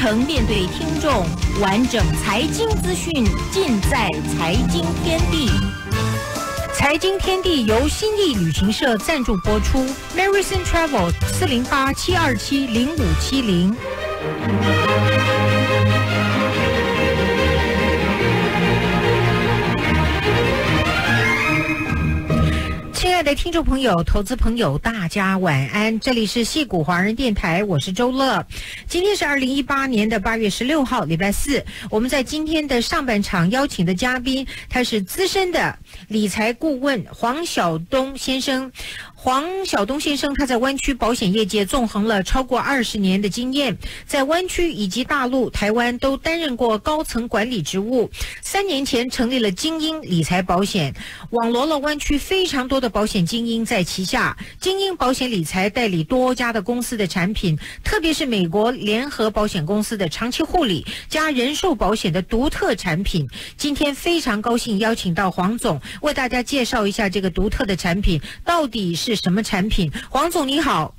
诚面对听众，完整财经资讯尽在财经天地。财经天地由新意旅行社赞助播出，Marison Travel 四零八七二七零五七零。爱的听众朋友、投资朋友，大家晚安！这里是戏谷华人电台，我是周乐。今天是二零一八年的八月十六号，礼拜四。我们在今天的上半场邀请的嘉宾，他是资深的理财顾问黄晓东先生。黄晓东先生，他在湾区保险业界纵横了超过二十年的经验，在湾区以及大陆、台湾都担任过高层管理职务。三年前成立了精英理财保险，网罗了湾区非常多的保险精英在旗下。精英保险理财代理多家的公司的产品，特别是美国联合保险公司的长期护理加人寿保险的独特产品。今天非常高兴邀请到黄总为大家介绍一下这个独特的产品到底是。是什么产品？黄总你好。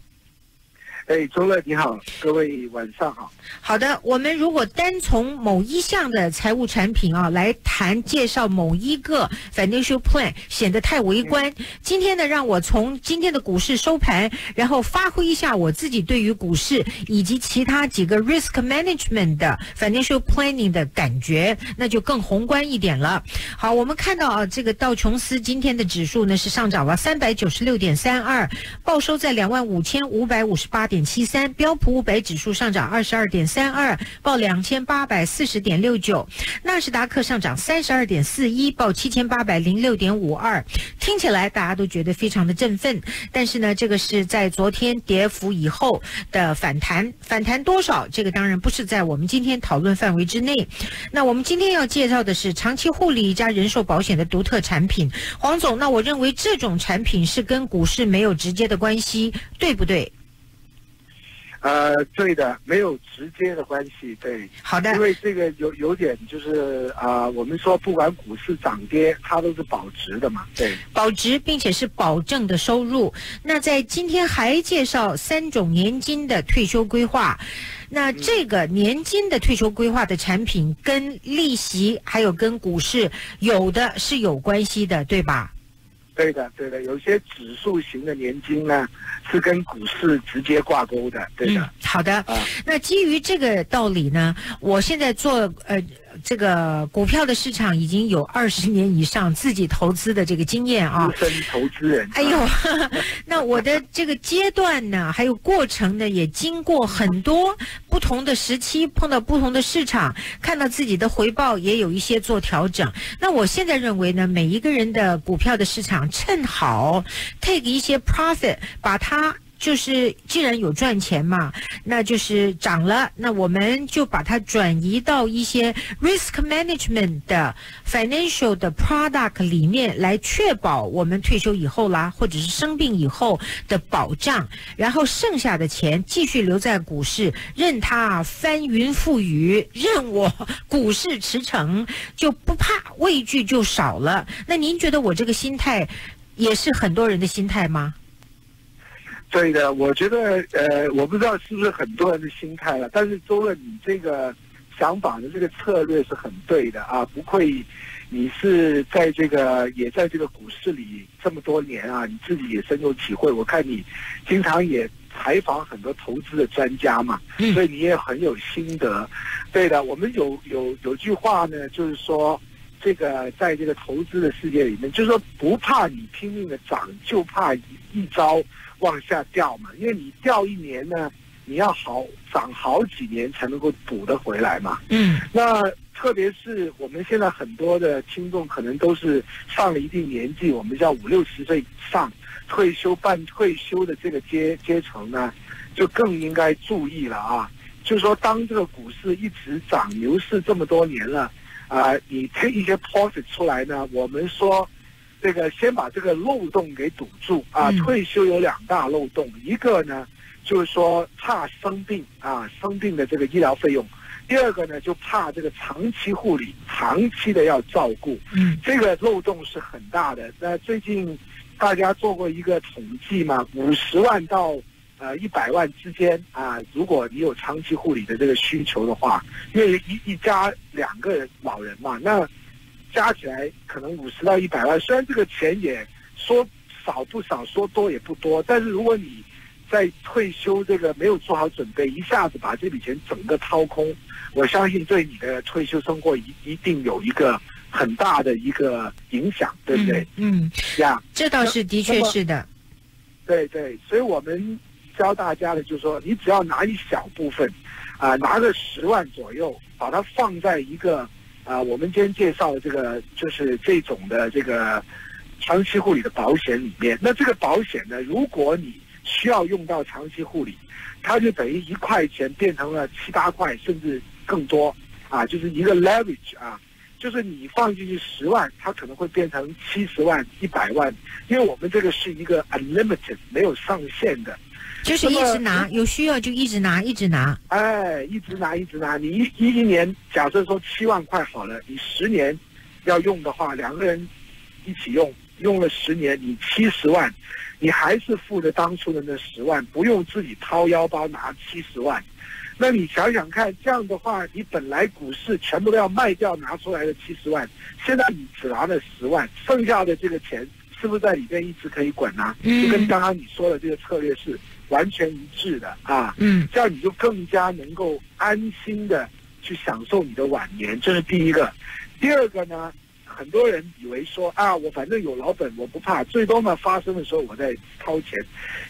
哎，周乐你好，各位晚上好。好的，我们如果单从某一项的财务产品啊来谈介绍某一个 financial plan，显得太微观。今天呢，让我从今天的股市收盘，然后发挥一下我自己对于股市以及其他几个 risk management 的 financial planning 的感觉，那就更宏观一点了。好，我们看到啊，这个道琼斯今天的指数呢是上涨了三百九十六点三二，报收在两万五千五百五十八点。七三标普五百指数上涨二十二点三二，报两千八百四十点六九；纳斯达克上涨三十二点四一，报七千八百零六点五二。听起来大家都觉得非常的振奋，但是呢，这个是在昨天跌幅以后的反弹，反弹多少？这个当然不是在我们今天讨论范围之内。那我们今天要介绍的是长期护理加人寿保险的独特产品，黄总。那我认为这种产品是跟股市没有直接的关系，对不对？呃，对的，没有直接的关系，对。好的。因为这个有有点就是啊，我们说不管股市涨跌，它都是保值的嘛，对。保值，并且是保证的收入。那在今天还介绍三种年金的退休规划，那这个年金的退休规划的产品跟利息还有跟股市有的是有关系的，对吧？对的，对的，有些指数型的年金呢。是跟股市直接挂钩的，对的。好的，那基于这个道理呢，我现在做呃。这个股票的市场已经有二十年以上自己投资的这个经验啊，资深投资人。哎呦，那我的这个阶段呢，还有过程呢，也经过很多不同的时期，碰到不同的市场，看到自己的回报也有一些做调整。那我现在认为呢，每一个人的股票的市场趁好 take 一些 profit，把它。就是既然有赚钱嘛，那就是涨了，那我们就把它转移到一些 risk management 的 financial 的 product 里面来确保我们退休以后啦，或者是生病以后的保障，然后剩下的钱继续留在股市，任它翻云覆雨，任我股市驰骋，就不怕畏惧就少了。那您觉得我这个心态也是很多人的心态吗？对的，我觉得呃，我不知道是不是很多人的心态了，但是周乐，你这个想法的这个策略是很对的啊，不愧你是在这个也在这个股市里这么多年啊，你自己也深有体会。我看你经常也采访很多投资的专家嘛，所以你也很有心得。对的，我们有有有句话呢，就是说这个在这个投资的世界里面，就是说不怕你拼命的涨，就怕一一招。往下掉嘛，因为你掉一年呢，你要好涨好几年才能够补得回来嘛。嗯，那特别是我们现在很多的听众可能都是上了一定年纪，我们叫五六十岁以上退休半退休的这个阶阶层呢，就更应该注意了啊。就是说，当这个股市一直涨，牛市这么多年了，啊，你推一些 profit 出来呢，我们说。这个先把这个漏洞给堵住啊！退休有两大漏洞，一个呢就是说怕生病啊，生病的这个医疗费用；第二个呢就怕这个长期护理，长期的要照顾。嗯，这个漏洞是很大的。那最近大家做过一个统计嘛，五十万到呃一百万之间啊，如果你有长期护理的这个需求的话，因为一一家两个人老人嘛，那加起来可能五十到一百万，虽然这个钱也说少不少，说多也不多，但是如果你在退休这个没有做好准备，一下子把这笔钱整个掏空，我相信对你的退休生活一一定有一个很大的一个影响，对不对？嗯，呀，这倒是的确是的。对对，所以我们教大家的就是说，你只要拿一小部分，啊，拿个十万左右，把它放在一个啊，我们今天介绍的这个就是这种的这个长期护理的保险里面。那这个保险呢，如果你需要用到长期护理，它就等于一块钱变成了七八块，甚至更多啊，就是一个 leverage 啊，就是你放进去十万，它可能会变成七十万、一百万，因为我们这个是一个 unlimited 没有上限的，就是一直拿，有需要就一直拿，一直拿。哎，一直拿，一直拿。你一一一年，假设说七万块好了，你十年要用的话，两个人一起用，用了十年，你七十万。你还是付的当初的那十万，不用自己掏腰包拿七十万，那你想想看，这样的话，你本来股市全部都要卖掉拿出来的七十万，现在你只拿了十万，剩下的这个钱是不是在里面一直可以滚啊？就跟刚刚你说的这个策略是完全一致的啊。嗯，这样你就更加能够安心的去享受你的晚年，这是第一个。第二个呢？很多人以为说啊，我反正有老本，我不怕，最多嘛发生的时候我再掏钱。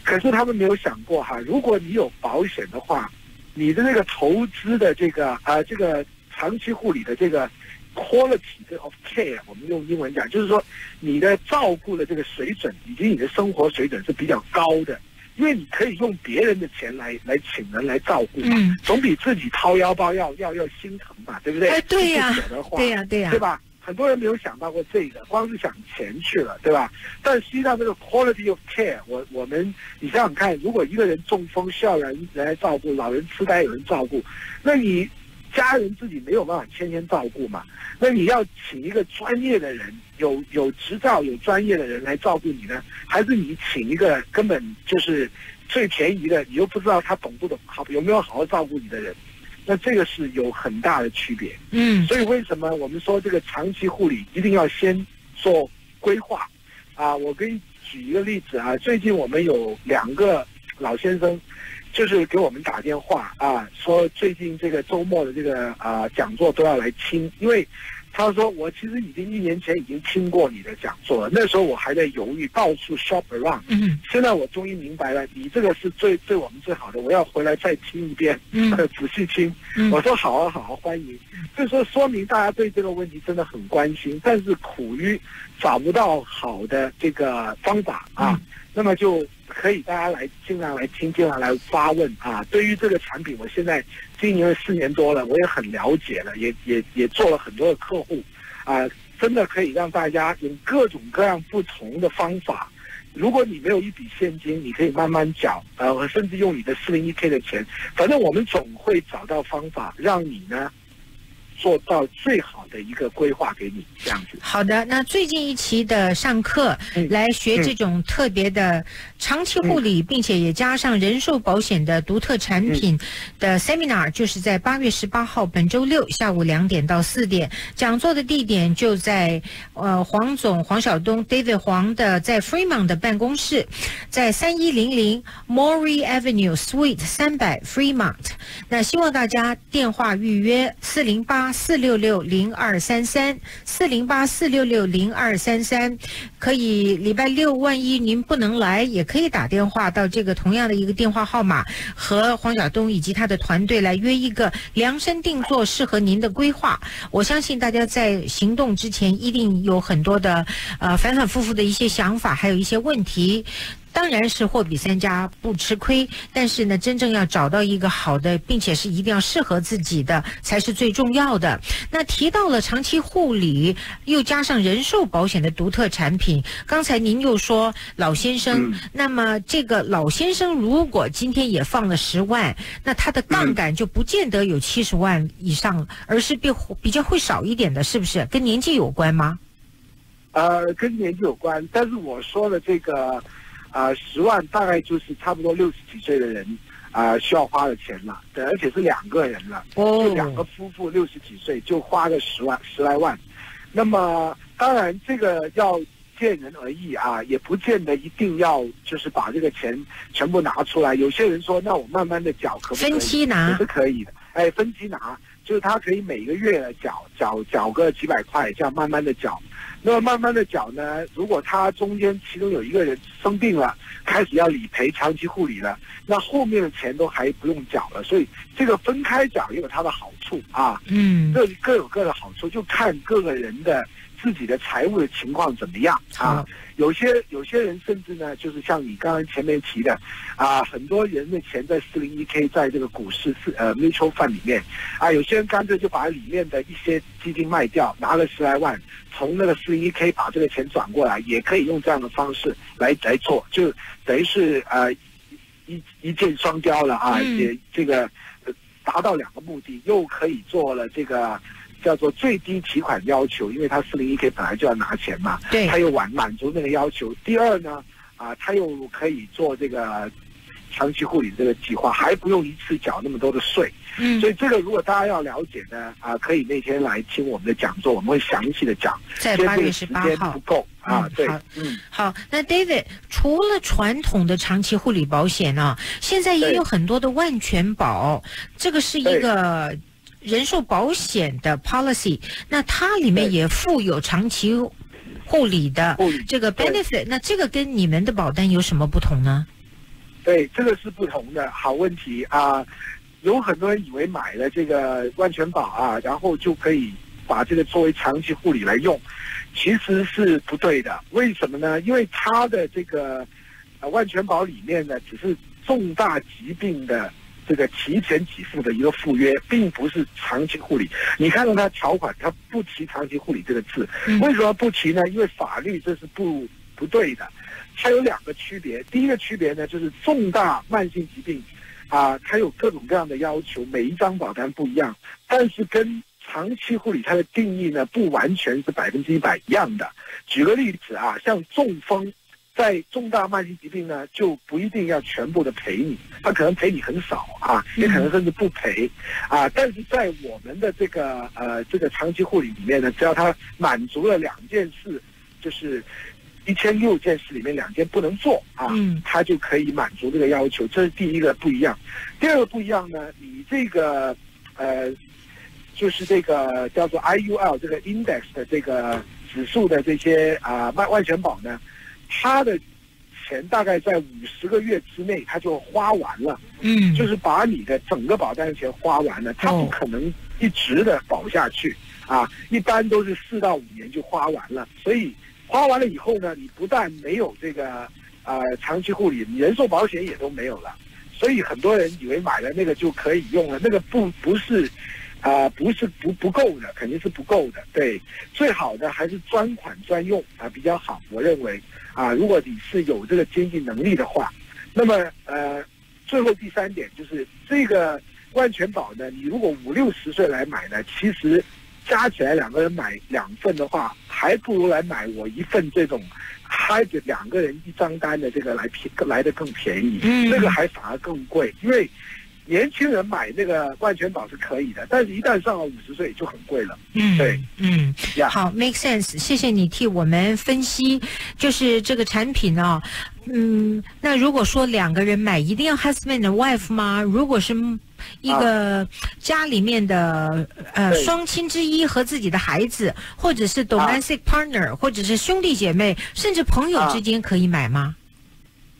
可是他们没有想过哈，如果你有保险的话，你的那个投资的这个啊，这个长期护理的这个 quality of care，我们用英文讲，就是说你的照顾的这个水准以及你的生活水准是比较高的，因为你可以用别人的钱来来请人来照顾嘛，总比自己掏腰包要要要心疼嘛，对不对？哎，对呀，对呀，对呀，对吧？很多人没有想到过这个，光是想钱去了，对吧？但实际上，这个 quality of care，我我们你想想看，如果一个人中风需要人来照顾，老人痴呆有人照顾，那你家人自己没有办法天天照顾嘛？那你要请一个专业的人，有有执照、有专业的人来照顾你呢，还是你请一个根本就是最便宜的，你又不知道他懂不懂，好有没有好好照顾你的人？那这个是有很大的区别，嗯，所以为什么我们说这个长期护理一定要先做规划？啊，我给你举一个例子啊，最近我们有两个老先生，就是给我们打电话啊，说最近这个周末的这个啊讲座都要来听，因为。他说：“我其实已经一年前已经听过你的讲座了，那时候我还在犹豫，到处 shop around。嗯，现在我终于明白了，你这个是最对我们最好的，我要回来再听一遍，嗯，仔细听。我说好啊，好啊，欢迎。就说说明大家对这个问题真的很关心，但是苦于找不到好的这个方法啊，那么就。”可以，大家来尽量来听，尽量来发问啊！对于这个产品，我现在经营了四年多了，我也很了解了，也也也做了很多的客户，啊，真的可以让大家用各种各样不同的方法。如果你没有一笔现金，你可以慢慢缴，呃，甚至用你的四零一 k 的钱，反正我们总会找到方法让你呢。做到最好的一个规划给你，这样子。好的，那最近一期的上课来学这种特别的长期护理，并且也加上人寿保险的独特产品的 seminar，就是在八月十八号本周六下午两点到四点，讲座的地点就在呃黄总黄晓东 David 黄的在 Fremont 的办公室，在三一零零 Mori Avenue Suite 三百 Fremont。那希望大家电话预约四零八。四六六零二三三四零八四六六零二三三，可以礼拜六万一您不能来，也可以打电话到这个同样的一个电话号码，和黄晓东以及他的团队来约一个量身定做适合您的规划。我相信大家在行动之前一定有很多的呃反反复复的一些想法，还有一些问题。当然是货比三家不吃亏，但是呢，真正要找到一个好的，并且是一定要适合自己的，才是最重要的。那提到了长期护理，又加上人寿保险的独特产品，刚才您又说老先生，那么这个老先生如果今天也放了十万，那他的杠杆就不见得有七十万以上，而是比比较会少一点的，是不是？跟年纪有关吗？呃，跟年纪有关，但是我说的这个。啊，十万大概就是差不多六十几岁的人啊需要花的钱了，对，而且是两个人了，哦就两个夫妇六十几岁就花个十万十来万，那么当然这个要见人而异啊，也不见得一定要就是把这个钱全部拿出来。有些人说，那我慢慢的缴可不可以？分期拿也是可以的，哎，分期拿，就是他可以每个月缴缴缴个几百块，这样慢慢的缴。那么慢慢的缴呢，如果他中间其中有一个人生病了，开始要理赔长期护理了，那后面的钱都还不用缴了。所以这个分开缴也有它的好处啊，嗯，各各有各的好处，就看各个人的自己的财务的情况怎么样啊。有些有些人甚至呢，就是像你刚刚前面提的，啊，很多人的钱在四零一 k 在这个股市是呃 mutual fund 里面，啊，有些人干脆就把里面的一些基金卖掉，拿了十来万，从那个四零一 k 把这个钱转过来，也可以用这样的方式来来做，就等于是呃一一箭双雕了啊，嗯也这个呃达到两个目的，又可以做了这个。叫做最低提款要求，因为他四零一 k 本来就要拿钱嘛，对他又满满足那个要求。第二呢，啊，他又可以做这个长期护理这个计划，还不用一次缴那么多的税。嗯所以这个如果大家要了解呢，啊，可以那天来听我们的讲座，我们会详细的讲。在八月十八号不。够啊嗯，对，嗯，好，那 David 除了传统的长期护理保险呢、现在也有很多的万全保，这个是一个人寿保险的 policy，那它里面也附有长期护理的这个 benefit，那这个跟你们的保单有什么不同呢？对，这个是不同的。好问题啊，有很多人以为买了这个万全保啊，然后就可以把这个作为长期护理来用，其实是不对的。为什么呢？因为它的这个呃万全保里面呢，只是重大疾病的。这个提前给付的一个附约，并不是长期护理。你看到它条款，它不提长期护理这个字，嗯为什么不提呢？因为法律这是不不对的。它有两个区别，第一个区别呢，就是重大慢性疾病，啊，它有各种各样的要求，每一张保单不一样，但是跟长期护理它的定义呢，不完全是百分之一百一样的。举个例子啊，像中风，在重大慢性疾病呢，就不一定要全部的赔你，他可能赔你很少啊，也可能甚至不赔啊。但是在我们的这个呃这个长期护理里面呢，只要他满足了两件事，就是一千六件事里面两件不能做啊，他就可以满足这个要求。这是第一个不一样。第二个不一样呢，你这个呃，就是这个叫做 IUL 这个 index 的这个指数的这些啊万万全保呢，它的钱大概在五十个月之内他就花完了，嗯，就是把你的整个保单的钱花完了，他不可能一直的保下去啊，一般都是四到五年就花完了，所以花完了以后呢，你不但没有这个呃长期护理，你人寿保险也都没有了，所以很多人以为买了那个就可以用了，那个不不是。啊、不是不不够的，肯定是不够的。对，最好的还是专款专用啊、比较好，我认为啊，如果你是有这个经济能力的话，那么呃，最后第三点就是这个万全保呢，你如果五六十岁来买呢，其实加起来两个人买两份的话，还不如来买我一份这种，开着两个人一张单的这个来便来的更便宜，嗯这个还反而更贵，因为。年轻人买那个万全保是可以的，但是一旦上了五十岁就很贵了。嗯，对，嗯，呀好，make sense，谢谢你替我们分析，就是这个产品呢、嗯，那如果说两个人买，一定要 husband and wife 吗？如果是一个家里面的、呃双亲之一和自己的孩子，或者是 domestic partner，、或者是兄弟姐妹，甚至朋友啊。之间可以买吗？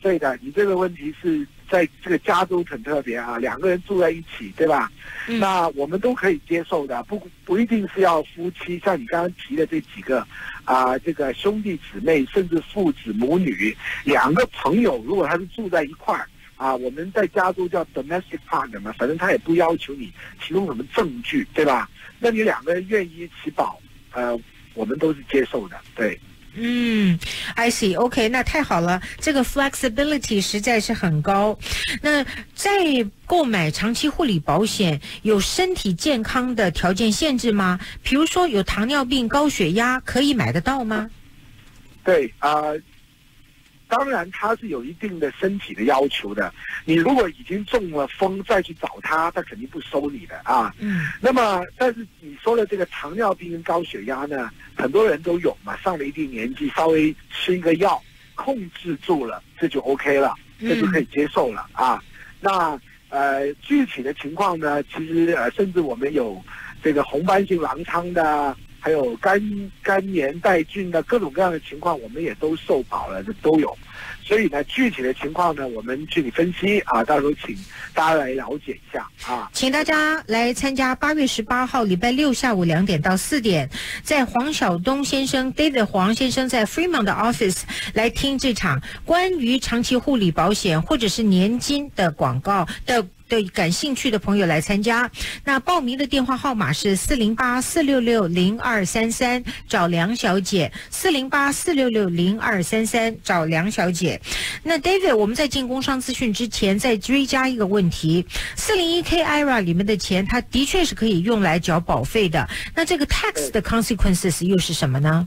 对的，你这个问题是在这个加州很特别啊，两个人住在一起，对吧？嗯那我们都可以接受的，不不一定是要夫妻，像你刚刚提的这几个啊、这个兄弟姊妹，甚至父子母女，两个朋友，如果他是住在一块儿啊，我们在加州叫 domestic partner 嘛，反正他也不要求你提供什么证据，对吧？那你两个人愿意一起保，呃，我们都是接受的，对。嗯，I see，OK，、那太好了，这个 flexibility 实在是很高。那在购买长期护理保险，有身体健康的条件限制吗？比如说有糖尿病、高血压，可以买得到吗？对啊、当然他是有一定的身体的要求的。你如果已经中了风再去找他，他肯定不收你的啊。嗯那么，但是你说的这个糖尿病跟高血压呢，很多人都有嘛，上了一定年纪，稍微吃一个药控制住了，这就 OK 了，这就可以接受了啊。那呃，具体的情况呢，其实呃，甚至我们有这个红斑性狼疮的，还有肝肝炎带菌的各种各样的情况，我们也都受保了，这都有。所以呢，具体的情况呢，我们具体分析啊，到时候请大家来了解一下啊。请大家来参加八月十八号礼拜六下午两点到四点，在黄晓东先生 David 黄先生在 Fremont 的 office 来听这场关于长期护理保险或者是年金的广告的。对感兴趣的朋友来参加，那报名的电话号码是四零八四六六零二三三，找梁小姐。四零八四六六零二三三，找梁小姐。那 David，我们在进工商资讯之前，再追加一个问题：四零一 K IRA 里面的钱，它的确是可以用来缴保费的。那这个 tax 的 consequences 又是什么呢？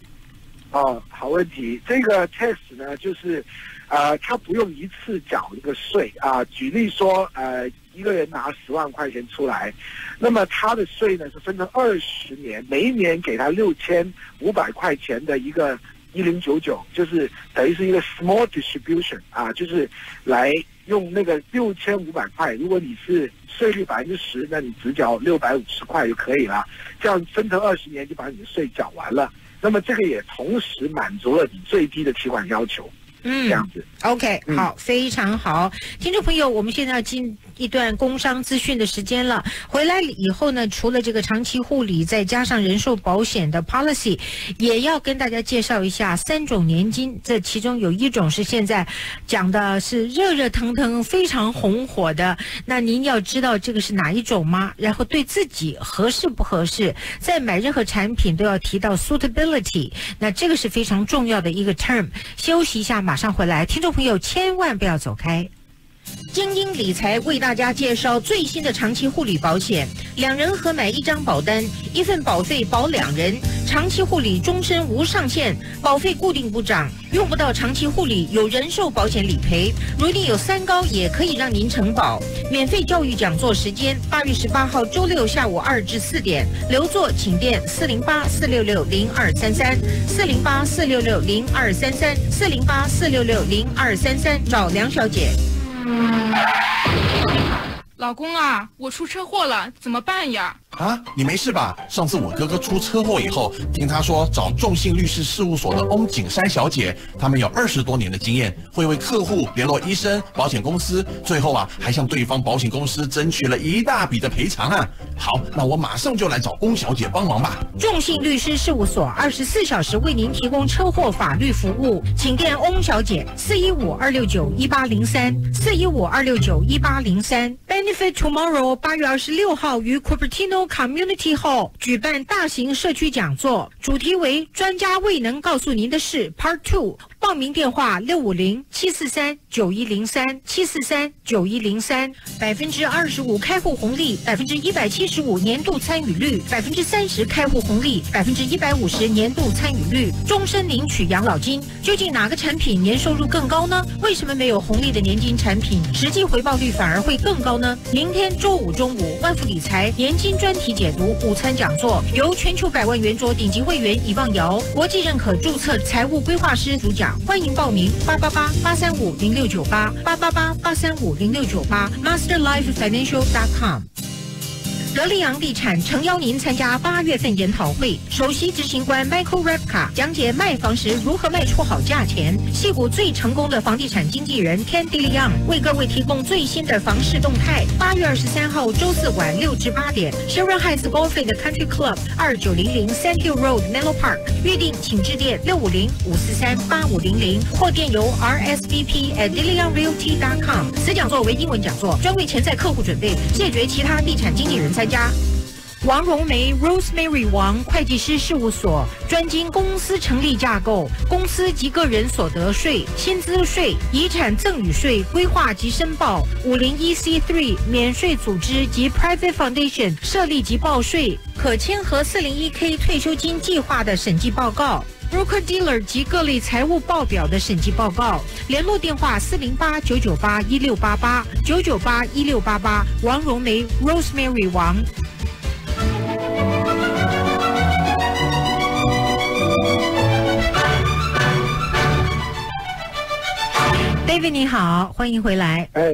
哦，好问题。这个 tax 呢，就是，呃，他不用一次缴一个税啊。举例说，呃，一个人拿十万块钱出来，那么他的税呢是分成二十年，每一年给他六千五百块钱的一个一零九九，就是等于是一个 small distribution 啊，就是来用那个六千五百块，如果你是税率百分之十，那你只缴六百五十块就可以了，这样分成二十年就把你的税缴完了。那么这个也同时满足了你最低的提款要求，这嗯样子。OK，嗯好，非常好，听众朋友，我们现在要进一段工商资讯的时间了。回来以后呢，除了这个长期护理，再加上人寿保险的 policy，也要跟大家介绍一下三种年金。这其中有一种是现在讲的是热热腾腾、非常红火的。那您要知道这个是哪一种吗？然后对自己合适不合适？在买任何产品都要提到 suitability，那这个是非常重要的一个 term。休息一下，马马上回来，听众朋友千万不要走开。精英理财为大家介绍最新的长期护理保险，两人合买一张保单，一份保费保两人，长期护理终身无上限，保费固定不涨，用不到长期护理有人寿保险理赔。如你有三高，也可以让您承保。免费教育讲座时间八月十八号周六下午二至四点，留座请电四零八四六六零二三三四零八四六六零二三三四零八四六六零二三三，找梁小姐。老公啊，我出车祸了，怎么办呀？啊，你没事吧？上次我哥哥出车祸以后，听他说找众信律师事务所的翁景山小姐，他们有二十多年的经验，会为客户联络医生、保险公司，最后啊还向对方保险公司争取了一大笔的赔偿啊。好，那我马上就来找翁小姐帮忙吧。众信律师事务所二十四小时为您提供车祸法律服务，请电翁小姐四一五二六九一八零三四一五二六九一八零三。Benefit Tomorrow 八月二十六号于 Cupertino Community Hall 举办大型社区讲座，主题为“专家未能告诉您的事 ”Part Two。报名电话六五零七四三九一零三七四三九一零三，百分之二十五开户红利，百分之一百七十五年度参与率，百分之三十开户红利，百分之一百五十年度参与率，终身领取养老金。究竟哪个产品年收入更高呢？为什么没有红利的年金产品实际回报率反而会更高呢？明天周五中午，万富理财年金专题解读午餐讲座，由全球百万圆桌顶级会员以望瑶国际认可注册财务规划师主讲。欢迎报名八八八八三五零六九八八八八八三五零六九八 masterlifefinancial.com。德利昂地产诚邀您参加八月份研讨会，首席执行官 Michael Repka 讲解卖房时如何卖出好价钱。戏谷最成功的房地产经纪人 Ken DeLeon 为各位提供最新的房市动态。八月二十三号周四晚六至八点，Sharon Heights Golf 的 Country Club 二九零零 Sand Hill Road Mellow Park，预定请致电六五零五四三八五零零或电邮 rsvp at deleonrealty.com。此讲座为英文讲座，专为潜在客户准备，谢绝其他地产经纪人参家。王荣梅 （Rosemary 王）会计师事务所专精公司成立架构、公司及个人所得税、薪资税、遗产赠与税规划及申报、五零一 C three 免税组织及 Private Foundation 设立及报税，可签合四零一 K 退休金计划的审计报告。Broker dealer 及各类财务报表的审计报告。联络电话：四零八九九八一六八八九九八一六八八。王荣梅 Rosemary 王。David 你好，欢迎回来。哎，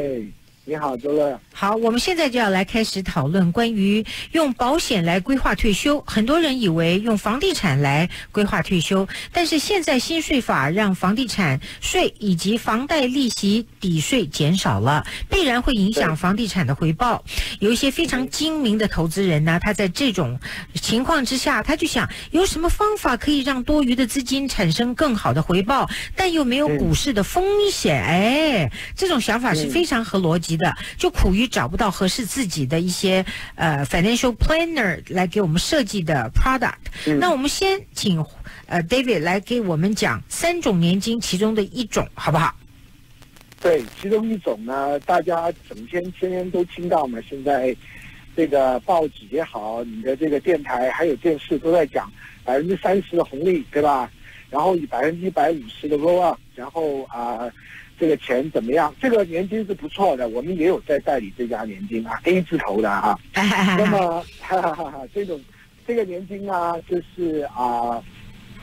你好，周乐。好，我们现在就要来开始讨论关于用保险来规划退休。很多人以为用房地产来规划退休，但是现在新税法让房地产税以及房贷利息抵税减少了，必然会影响房地产的回报。有一些非常精明的投资人呢，他在这种情况之下，他就想有什么方法可以让多余的资金产生更好的回报，但又没有股市的风险。哎，这种想法是非常合逻辑的，就苦于。找不到合适自己的一些呃 financial planner 来给我们设计的 product，那我们先请呃 David 来给我们讲三种年金其中的一种，好不好？对，其中一种呢，大家整天天天都听到嘛，现在这个报纸也好，你的这个电台还有电视都在讲百分之三十的红利，对吧？然后以百分之一百五十的 roll up，然后啊。这个钱怎么样？这个年金是不错的，我们也有在代理这家年金啊，A 字头的啊。那么，哈哈哈哈，这种这个年金啊，就是啊，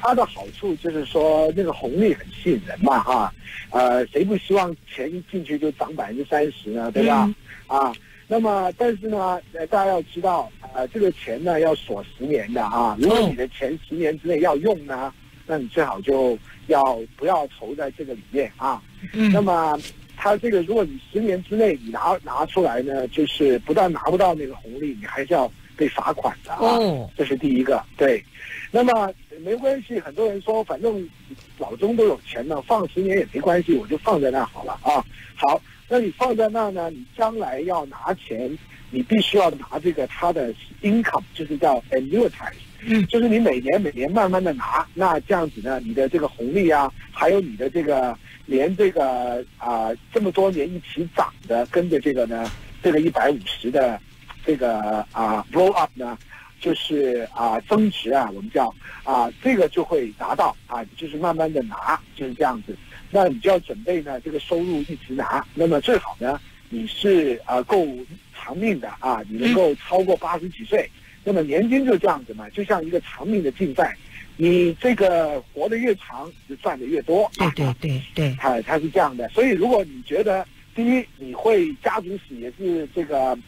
它的好处就是说那个红利很吸引人嘛，哈。呃，谁不希望钱一进去就涨百分之三十呢？对吧？啊，那么但是呢，呃，大家要知道，呃，这个钱呢要锁十年的啊。如果你的钱十年之内要用呢，那你最好就要不要投在这个里面啊。嗯，那么它这个，如果你十年之内你拿拿出来呢，就是不但拿不到那个红利，你还是要被罚款的啊。哦，这是第一个。对，那么没关系，很多人说反正老钟都有钱了，放十年也没关系，我就放在那好了啊。好，那你放在那呢，你将来要拿钱，你必须要拿这个他的 income，就是叫 annuity，嗯，就是你每年每年慢慢的拿，那这样子呢，你的这个红利啊，还有你的这个。连这个啊这么多年一起涨的，跟着这个呢，这个一百五十的这个啊 roll up 呢，就是啊增值啊，我们叫啊这个就会达到啊，就是慢慢的拿就是这样子。那你就要准备呢，这个收入一直拿。那么最好呢，你是啊够长命的啊，你能够超过八十几岁。那么年金就这样子嘛，就像一个长命的竞赛。你这个活得越长，就赚的越多。对对对对，它它是这样的。所以如果你觉得，第一你会家族史也是这个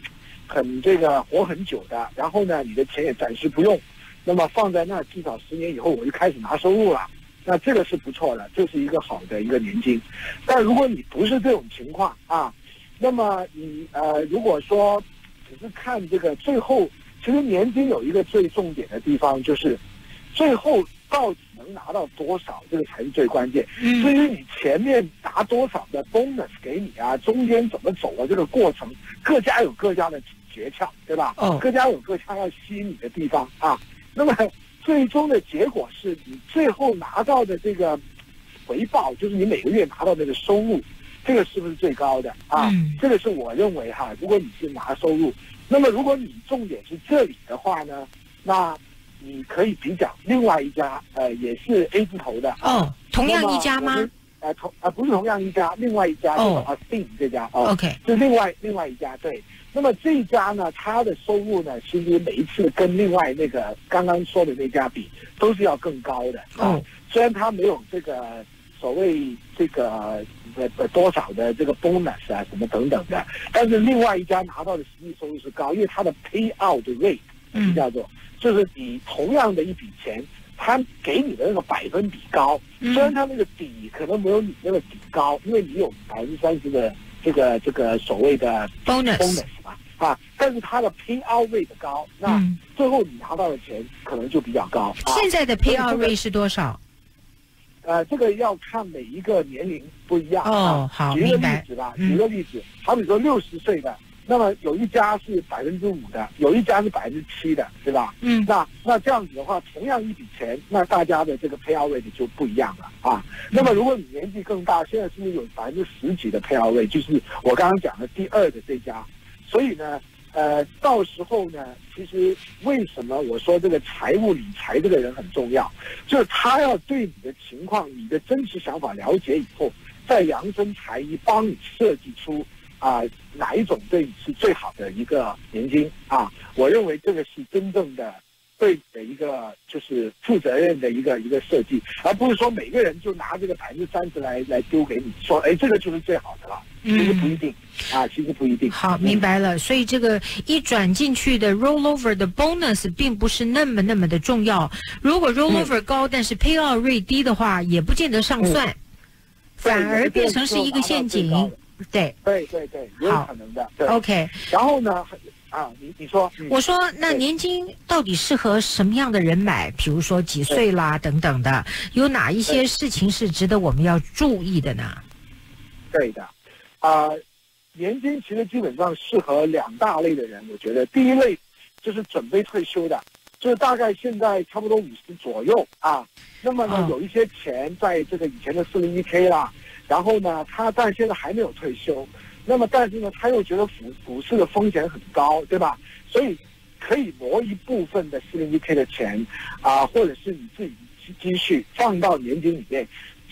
很这个活很久的，然后呢，你的钱也暂时不用，那么放在那至少十年以后我就开始拿收入了，那这个是不错的，这是一个好的一个年金。但如果你不是这种情况啊，那么你呃如果说只是看这个最后，其实年金有一个最重点的地方就是。最后到底能拿到多少，这个才是最关键。至于你前面拿多少的 bonus 给你啊，中间怎么走的，这个过程各家有各家的诀窍，对吧？哦。各家有各家要吸引你的地方啊。那么最终的结果是你最后拿到的这个回报，就是你每个月拿到那个收入，这个是不是最高的啊？这个是我认为哈，如果你是拿收入，那么如果你重点是这里的话呢，那。你可以比较另外一家，呃，也是 A 字头的哦，同样一家吗？呃，同呃不是同样一家，另外一家就是啊 Sting 这家哦，OK，是另外另外一家对。那么这一家呢，它的收入呢，其实每一次跟另外那个刚刚说的那家比，都是要更高的啊。虽然它没有这个所谓这个呃呃多少的这个 bonus 啊什么等等的，但是另外一家拿到的实际收益是高，因为它的 pay out rate 是叫做。就是你同样的一笔钱，它给你的那个百分比高，虽然它那个底可能没有你那个底高，因为你有百分之三十的这个这个所谓的 bonus bonus 嘛啊，但是它的 pay out rate 高，那最后你拿到的钱可能就比较高。现在的 pay out rate 是多少？呃，这个要看每一个年龄不一样哦。好，举个例子吧，举个例子，好比说六十岁的。那么有一家是百分之五的，有一家是百分之七的，对吧？嗯。那那这样子的话，同样一笔钱，那大家的这个 payout rate 就不一样了啊。那么如果你年纪更大，现在是不是有百分之十几的 payout rate？就是我刚刚讲的第二的这家。所以呢，呃，到时候呢，其实为什么我说这个财务理财这个人很重要，就是他要对你的情况、你的真实想法了解以后，再量身裁衣，帮你设计出啊、哪一种对你是最好的一个年金啊。我认为这个是真正的对你的一个就是负责任的一个一个设计，而不是说每个人就拿这个百分之三十来来丢给你，说哎这个就是最好的了。其实不一定啊，其实不一定。好，明白了。所以这个一转进去的 rollover 的 bonus 并不是那么那么的重要。如果 rollover 高，但是 payout rate 低的话，也不见得上算，反而变成是一个陷阱。对对对对，也有可能的。对，，OK。然后呢，啊，你你说，嗯我说，那年金到底适合什么样的人买？比如说几岁啦，等等的，有哪一些事情是值得我们要注意的呢？对的，啊、年金其实基本上适合两大类的人，我觉得第一类就是准备退休的，就是大概现在差不多五十左右啊。那么呢，哦有一些钱在这个以前的四零一 k 啦，然后呢，他但现在还没有退休，那么但是呢，他又觉得股股市的风险很高，对吧？所以可以挪一部分的四零一 k 的钱啊，或者是你自己积积蓄放到年金里面。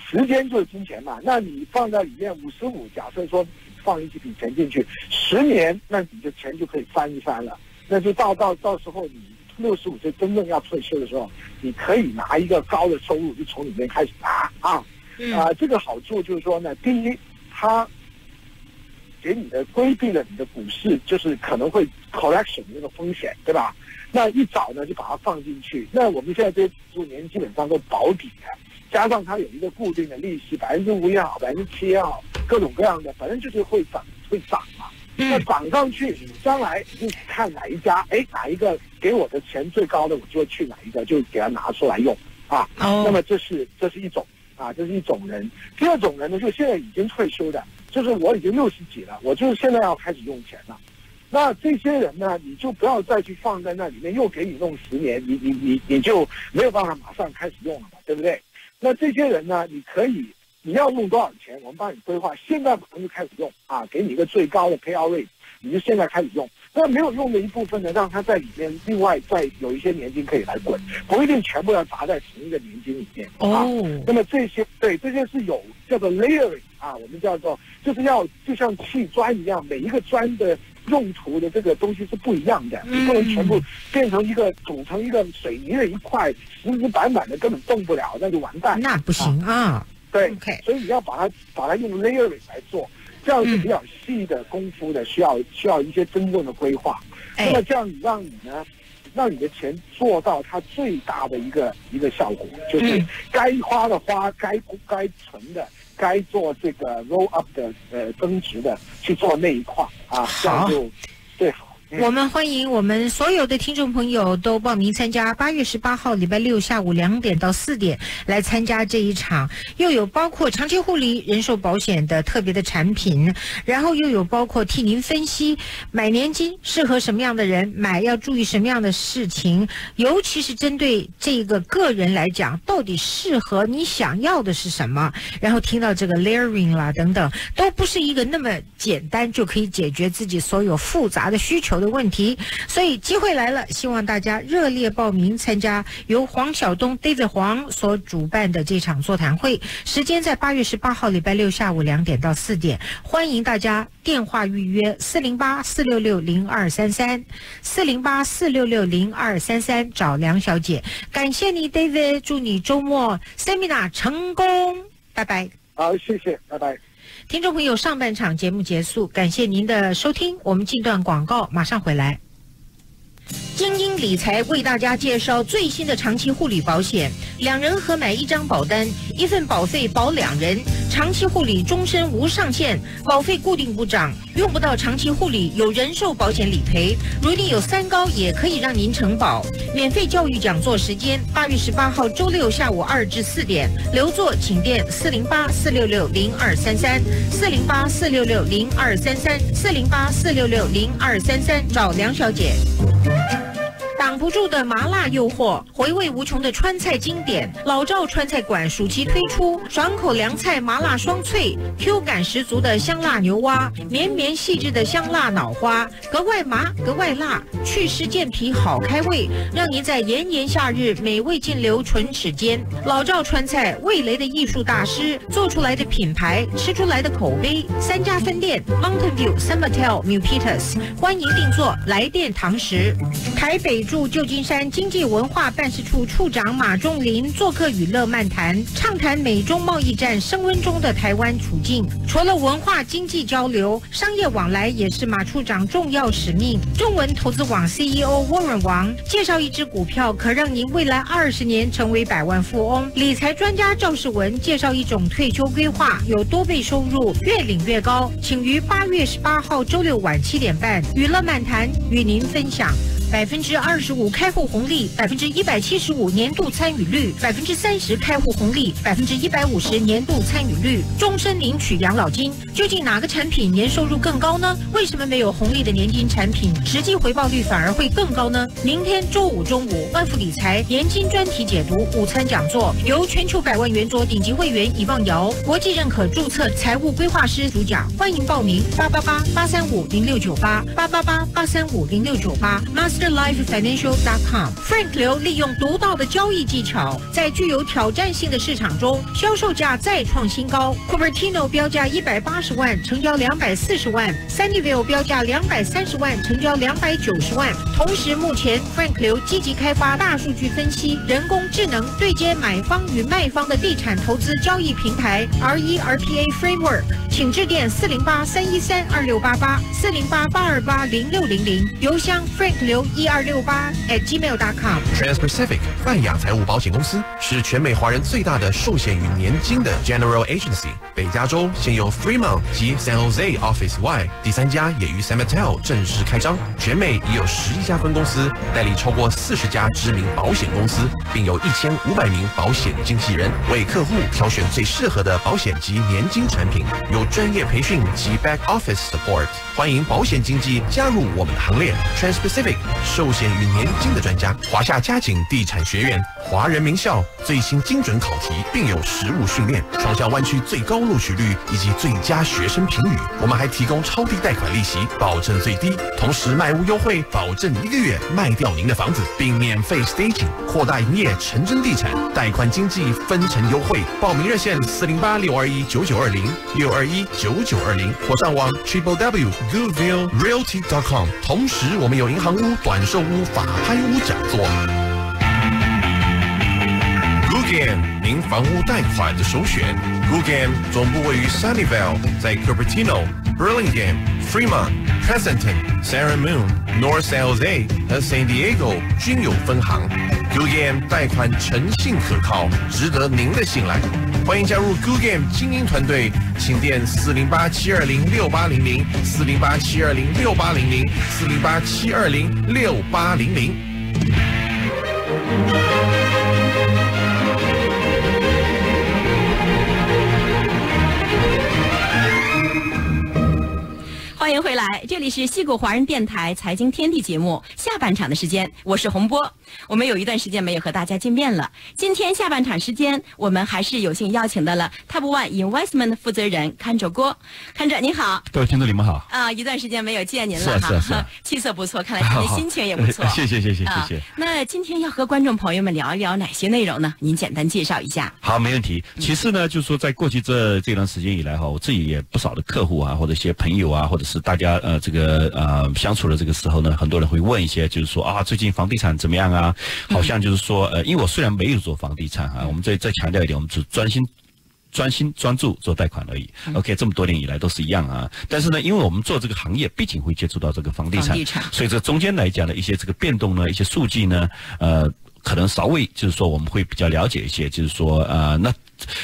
时间就是金钱嘛，那你放在里面五十五，假设说放一笔钱进去，十年，那你的钱就可以翻一翻了。那就到到到时候你六十五岁真正要退休的时候，你可以拿一个高的收入，就从里面开始拿啊。嗯啊，这个好处就是说呢，第一，它给你的规避了你的股市就是可能会 correction 的那个风险，对吧？那一早呢就把它放进去。那我们现在这些指数年基本上都保底的，加上它有一个固定的利息，百分之五也好，百分之七也好，各种各样的，反正就是会涨会涨嘛。那嗯涨上去，将来看哪一家，哎，哪一个给我的钱最高的，我就会去哪一个，就给它拿出来用啊。那哦，么这是这是一种啊，这是一种人。第二种人呢，就现在已经退休的，就是我已经六十几了，我就是现在要开始用钱了。那这些人呢，你就不要再去放在那里面，又给你弄十年，你你你你就没有办法马上开始用了嘛，对不对？那这些人呢，你可以你要用多少钱，我们帮你规划，现在马上就开始用啊，给你一个最高的 payout rate，你就现在开始用。那没有用的一部分呢，让它在里面另外再有一些年金可以来滚，不一定全部要砸在同一个年金里面啊。哦，那么这些对这些是有叫做 layering 啊，我们叫做就是要就像砌砖一样，每一个砖的用途的这个东西是不一样的，嗯你不能全部变成一个组成一个水泥的一块，死死板板的根本动不了，那就完蛋。那不行啊。对所以你要把它把它用 layering 来做，这样是比较细的功夫的，需要需要一些真正的规划。那哎么，这样让你呢，让你的钱做到它最大的一个一个效果，就是嗯该花的花，该该存的，该做这个 roll up 的呃增值的去做那一块啊，这样就最好。嗯我们欢迎我们所有的听众朋友都报名参加八月十八号礼拜六下午两点到四点来参加这一场，又有包括长期护理、人寿保险的特别的产品，然后又有包括替您分析买年金适合什么样的人买，要注意什么样的事情，尤其是针对这个个人来讲，到底适合你想要的是什么，然后听到这个 layering 啦等等，都不是一个那么简单就可以解决自己所有复杂的需求的问题。所以机会来了，希望大家热烈报名参加由黄晓东 David 黄所主办的这场座谈会，时间在八月十八号礼拜六下午两点到四点，欢迎大家电话预约四零八四六六零二三三四零八四六六零二三三找梁小姐。感谢你 David，祝你周末 seminar 成功，拜拜。好，谢谢，拜拜。听众朋友，上半场节目结束，感谢您的收听，我们进段广告，马上回来。精英理财为大家介绍最新的长期护理保险，两人合买一张保单，一份保费保两人，长期护理终身无上限，保费固定不涨，用不到长期护理有人寿保险理赔，如你有三高也可以让您承保。免费教育讲座时间八月十八号周六下午二至四点，留座请电四零八四六六零二三三四零八四六六零二三三四零八四六六零二三三找梁小姐。大挡不住的麻辣诱惑，回味无穷的川菜经典。老赵川菜馆暑期推出爽口凉菜麻辣双脆，Q 感十足的香辣牛蛙，绵绵细致的香辣脑花，格外麻格外辣，去湿健脾好开胃，让您在炎炎夏日美味尽流唇齿间。老赵川菜，味蕾的艺术大师做出来的品牌，吃出来的口碑。三家分店：Mountain View、San Mateo、New Peters。欢迎定做，来电堂食。台北驻旧金山经济文化办事处处长马仲林做客娱乐漫谈，畅谈美中贸易战升温中的台湾处境。除了文化经济交流，商业往来也是马处长重要使命。中文投资网 CEO Warren 王介绍一只股票，可让您未来二十年成为百万富翁。理财专家赵世文介绍一种退休规划，有多倍收入，越领越高。请于八月十八号周六晚七点半，娱乐漫谈与您分享。百分之二十五开户红利，百分之一百七十五年度参与率，百分之三十开户红利，百分之一百五十年度参与率，终身领取养老金。究竟哪个产品年收入更高呢？为什么没有红利的年金产品实际回报率反而会更高呢？明天周五中午，万富理财年金专题解读午餐讲座，由全球百万圆桌顶级会员以望瑶国际认可注册财务规划师主讲，欢迎报名八八八八三五零六九八八八八八三五零六九八。MasterLifeFinancial.com Frank 刘利用独到的交易技巧，在具有挑战性的市场中，销售价再创新高。Cupertino 标价一百八十万，成交两百四十万；Sunnyvale 标价两百三十万，成交两百九十万。同时，目前 Frank 刘积极开发大数据分析、人工智能对接买方与卖方的地产投资交易平台 RERPA Framework，请致电四零八三一三二六八八四零八八二八零六零零，邮箱 Frank 刘。一二六八 at gmail.com。Trans-Pacific 泛亚财务保险公司是全美华人最大的寿险与年金的 General Agency。北加州现有 Fremont 及 San Jose Office Y，，第三家也于 San Mateo 正式开张。全美已有十一家分公司，代理超过四十家知名保险公司，并有一千五百名保险经纪人为客户挑选最适合的保险及年金产品，有专业培训及 Back Office Support。欢迎保险经纪加入我们的行列。Trans-Pacific。寿险与年金的专家，华夏嘉景地产学院，华人名校，最新精准考题，并有实务训练，创下湾区最高录取率以及最佳学生评语。我们还提供超低贷款利息，保证最低，同时卖屋优惠，保证一个月卖掉您的房子，并免费 staging，扩大营业，成真地产贷款经济分成优惠。报名热线四零八六二一九九二零六二一九九二零，或上网 triple w goodwill realty dot com。同时，我们有银行屋。短售屋、法拍屋讲座。Guggen，房屋贷款的首选。Guggen 总部位于 Sunnyvale，在 Cupertino、Burlingame、Fremont、Pleasanton、s a r a m o o n、North s a l e s A 和 San Diego 均有分行。Guggen 贷款诚信可靠，值得您的信赖。欢迎加入 Guggen 精英团队，请电四零八七二零六八零零四零八七二零六八零零四零八七二零六八零零。欢迎回来，这里是西谷华人电台财经天地节目下半场的时间，我是洪波。我们有一段时间没有和大家见面了，今天下半场时间，我们还是有幸邀请到了 Top One Investment 负责人看着郭，看着你好，各位听众你们好啊，一段时间没有见您了哈，是是气色不错，看来今天心情也不错，谢谢谢谢谢谢。那今天要和观众朋友们聊一聊哪些内容呢？您简单介绍一下。好，没问题。其次呢，就是说在过去这这段时间以来哈，我自己也不少的客户啊，或者一些朋友啊，或者是大家呃这个呃相处的这个时候呢，很多人会问一些，就是说啊，最近房地产怎么样啊？好像就是说呃，因为我虽然没有做房地产哈，我们再再强调一点，我们只专心专心专注做贷款而已。OK，这么多年以来都是一样啊。但是呢，因为我们做这个行业，毕竟会接触到这个房地产，所以这中间来讲的，一些这个变动呢，一些数据呢，呃，可能稍微就是说我们会比较了解一些，就是说呃那。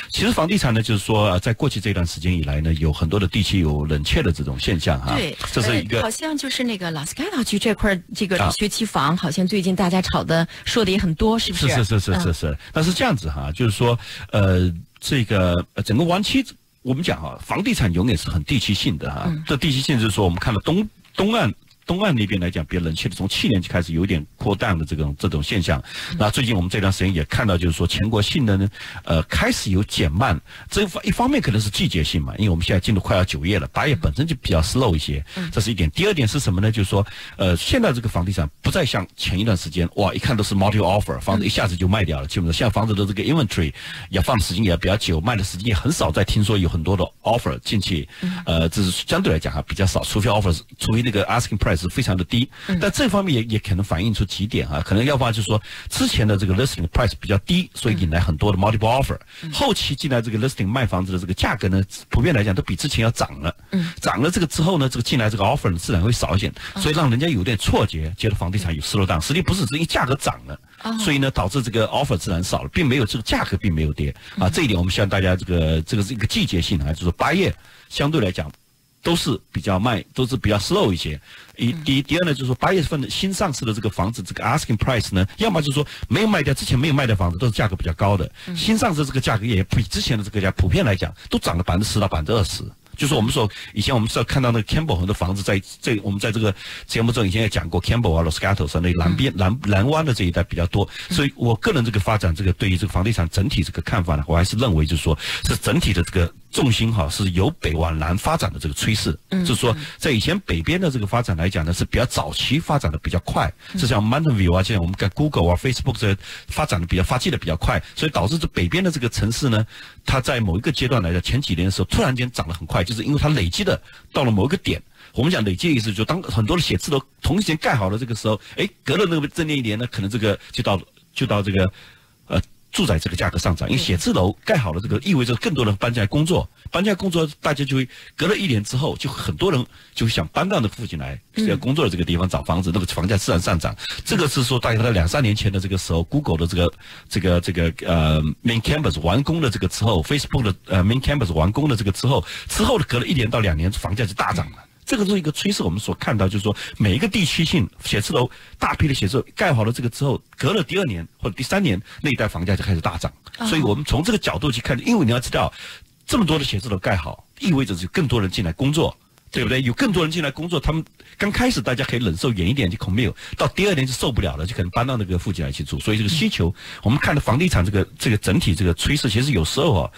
其实房地产呢，就是说，在过去这段时间以来呢，有很多的地区有冷却的这种现象哈。对，这是一个。好像就是那个拉斯盖岛区这块这个学区房，好像最近大家炒的说的也很多，是不是？是是是是是是。但是这样子哈，就是说，呃，这个整个湾区，我们讲哈，房地产永远是很地区性的哈。这地区性就是说，我们看到东东岸。东岸那边来讲比较冷却的，从去年就开始有点扩淡的这种这种现象。那最近我们这段时间也看到，就是说全国性的呢，呃，开始有减慢。这一方一方面可能是季节性嘛，因为我们现在进入快要九月了，八月本身就比较 slow 一些，这是一点。第二点是什么呢？就是说，呃，现在这个房地产不再像前一段时间，哇，一看都是 multi offer，房子一下子就卖掉了，基本上现在房子的这个 inventory 也放的时间也比较久，卖的时间也很少。再听说有很多的 offer 进去，呃，这是相对来讲还比较少，除非 offer，除非那个 asking price 非常的低。但这方面也也可能反映出几点啊，可能要不然就是说之前的这个 listing price 比较低，所以引来很多的 multiple offer。后期进来这个 listing 卖房子的这个价格呢，普遍来讲都比之前要涨了。嗯涨了这个之后呢，这个进来这个 offer 呢自然会少一点，所以让人家有点错觉，觉得房地产有 slow down，实际不是，是因为价格涨了，所以呢导致这个 offer 自然少了，并没有这个价格并没有跌啊。这一点我们希望大家这个这个是一个季节性啊，就是八月相对来讲。都是比较慢，都是比较 slow 一些。一第一，第二呢，就是说八月份的新上市的这个房子，这个 asking price 呢，要么就是说没有卖掉，之前没有卖掉房子都是价格比较高的。新上市这个价格也比之前的这个价，普遍来讲都涨了百分之十到百分之二十。就是我们说，以前我们是要看到那个 Campbell 很多房子在这，我们在这个节目中以前也讲过 Campbell 啊、Los Gatos 啊那南边南南湾的这一带比较多，所以我个人这个发展，这个对于这个房地产整体这个看法呢，我还是认为就是说是整体的这个重心哈是由北往南发展的这个趋势，就是说在以前北边的这个发展来讲呢是比较早期发展的比较快，是像 Mountain View 啊，现在我们看 Google 啊、Facebook 这发展的比较发迹的比较快，所以导致这北边的这个城市呢，它在某一个阶段来讲，前几年的时候突然间涨得很快，就是因为它累积的到了某一个点。我们讲累积的意思，就当很多的写字楼同时间盖好了，这个时候，哎，隔了那个这那一年呢，可能这个就到就到这个呃住宅这个价格上涨，因为写字楼盖好了，这个意味着更多人搬进来工作，搬进来工作，大家就会隔了一年之后，就很多人就想搬到那附近来，要工作的这个地方找房子，那个房价自然上涨。这个是说大概在两三年前的这个时候，Google 的这个这个这个呃 Main Campus 完工的这个之后，Facebook 的呃 Main Campus 完工的这个之后，之后的隔了一年到两年，房价就大涨了。这个是一个趋势，我们所看到就是说，每一个地区性写字楼大批的写字楼盖好了这个之后，隔了第二年或者第三年，那一带房价就开始大涨。所以我们从这个角度去看，因为你要知道，这么多的写字楼盖好，意味着是更多人进来工作，对不对？有更多人进来工作，他们刚开始大家可以忍受远一点就 commute，到第二年就受不了了，就可能搬到那个附近来去住。所以这个需求，我们看的房地产这个这个整体这个趋势，其实有时候啊，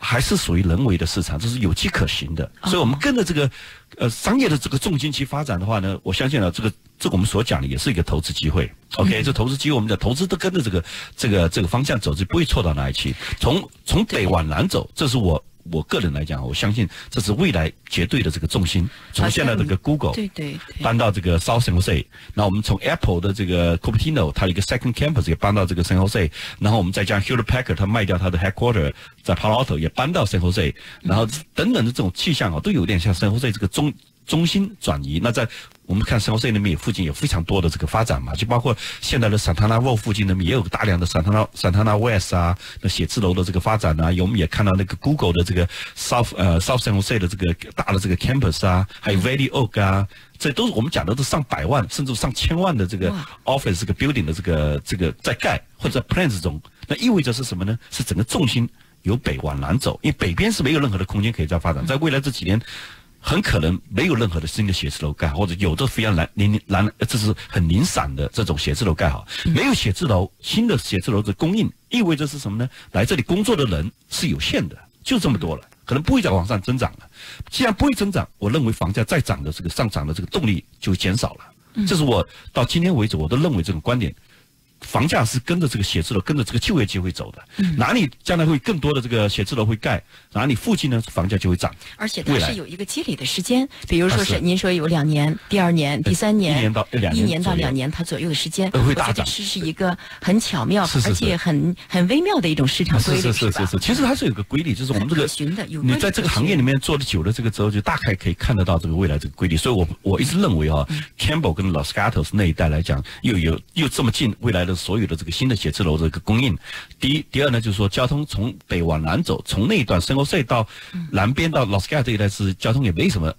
还是属于人为的市场，这是有机可循的。所以我们跟着这个呃商业的这个重心去发展的话呢，我相信呢，这个这个我们所讲的也是一个投资机会。OK，这投资机会，我们的投资都跟着这个这个这个方向走，就不会错到哪里去。从从北往南走，这是我。我个人来讲，我相信这是未来绝对的这个重心。从现在这个 Google 对对搬到这个 South San Jose，那我们从 Apple 的这个 Cupertino，它一个 Second Campus 也搬到这个 San Jose，然后我们再将 Hewlett Packard，它卖掉它的 Headquarter 在 Palo Alto 也搬到 San Jose，然后等等的这种气象啊，都有点像 San Jose 这个中中心转移。那在我们看 Jose 那边附近有非常多的这个发展嘛，就包括现在的 Santana Row 附近那边也有大量的 Santana Santana West 啊，那写字楼的这个发展啊，有我们也看到那个 Google 的这个 South 呃 South San Jose 的这个大的这个 campus 啊，还有 Valley Oak 啊，这都是我们讲的都上百万甚至上千万的这个 office 这个 building 的这个这个在盖或者在 plans 中，那意味着是什么呢？是整个重心由北往南走，因为北边是没有任何的空间可以再发展，在未来这几年。很可能没有任何的新的写字楼盖，或者有的非常难零零难，这是很零散的这种写字楼盖好，没有写字楼新的写字楼的供应，意味着是什么呢？来这里工作的人是有限的，就这么多了，可能不会再往上增长了。既然不会增长，我认为房价再涨的这个上涨的这个动力就减少了。这是我到今天为止我都认为这种观点。房价是跟着这个写字楼，跟着这个就业机会走的。哪里将来会更多的这个写字楼会盖，哪里附近呢房价就会涨。而且它是有一个积累的时间，比如说是您说有两年、第二年、第三年，一年到两年，一年到两年它左右的时间都会大涨。这是一个很巧妙，而且很很微妙的一种市场规律，是是是是。其实它是有个规律，就是我们这个你在这个行业里面做的久了，这个之后就大概可以看得到这个未来这个规律。所以我我一直认为啊，Campbell 跟 Los Gatos 那一代来讲，又有又这么近，未来的所有的这个新的写字楼的一个供应，第一，第二呢，就是说交通从北往南走，从那一段生活隧道南边到 Los Gatos 这一带是交通也没什么，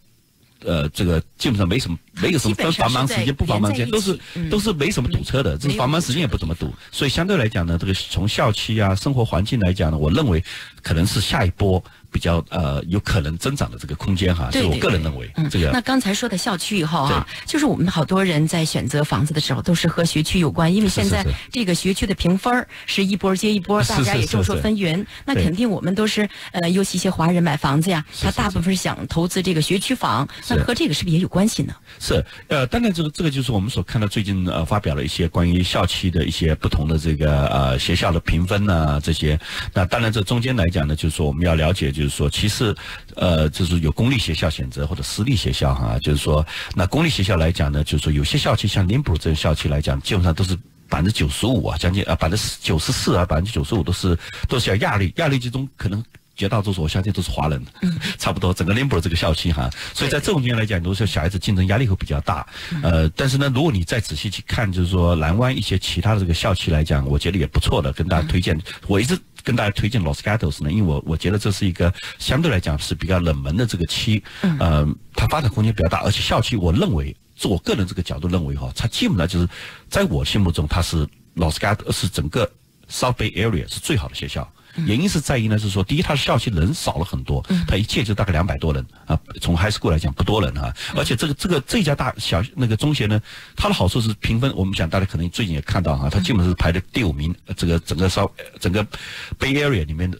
呃，这个基本上没什么，没有什么分繁忙时间不繁忙时间，都是都是没什么堵车的，这繁忙时间也不怎么堵，所以相对来讲呢，这个从校区啊生活环境来讲呢，我认为可能是下一波比较呃有可能增长的这个空间哈，这是我个人认为嗯，这个那刚才说的校区以后啊，就是我们好多人在选择房子的时候都是和学区有关，因为现在这个学区的评分是一波接一波，是大家也众说纷纭。那肯定我们都是呃，尤其一些华人买房子呀，他大部分是想投资这个学区房，那是和这个是不是也有关系呢？是，呃，当然这个这个就是我们所看到最近呃发表了一些关于校区的一些不同的这个呃学校的评分呐、这些。那当然这中间来讲呢，就是说我们要了解，就是说其实呃就是有公立学校选择或者私立学校哈，就是说那公立学校来讲呢，就是说有些校区像林布这个校区来讲，基本上都是。百分之九十五啊，将近啊百分之九十四啊，百分之九十五都是都是要亚裔，亚裔之中可能绝大多数我相信都是华人，差不多整个林布这个校区哈，所以在这种情况来讲，都是小孩子竞争压力会比较大。呃，但是呢，如果你再仔细去看，就是说蓝湾一些其他的这个校区来讲，我觉得也不错的，跟大家推荐。我一直跟大家推荐 Los Gatos 呢，因为我我觉得这是一个相对来讲是比较冷门的这个区，呃，它发展空间比较大，而且校区我认为，就我个人这个角度认为哈，它基本上就是在我心目中，它是 Los Gatos 是整个 South Bay Area 是最好的学校。原因是在于呢，是说第一，它的校区人少了很多，它一届就大概两百多人啊。从 high school 来讲不多人啊，而且这个这个这家大小那个中学呢，它的好处是评分，我们讲大家可能最近也看到啊，它基本是排的第五名，呃这个整个稍整个 Bay Area 里面的。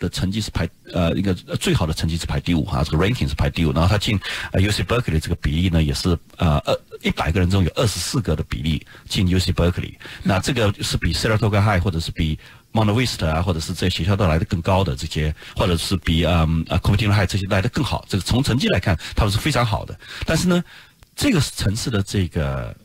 的成绩是排呃一个呃最好的成绩是排第五哈，这个 ranking 是排第五，然后他进呃 UC Berkeley 这个比例呢也是呃二一百个人中有二十四个的比例进 UC Berkeley，那这个是比 Saratoga High 或者是比 Mount Vista 啊，或者是这些学校都来的更高的这些，或者是比嗯啊 Cupertino High 这些来的更好，这个从成绩来看他们是非常好的，但是呢，这个城市的这个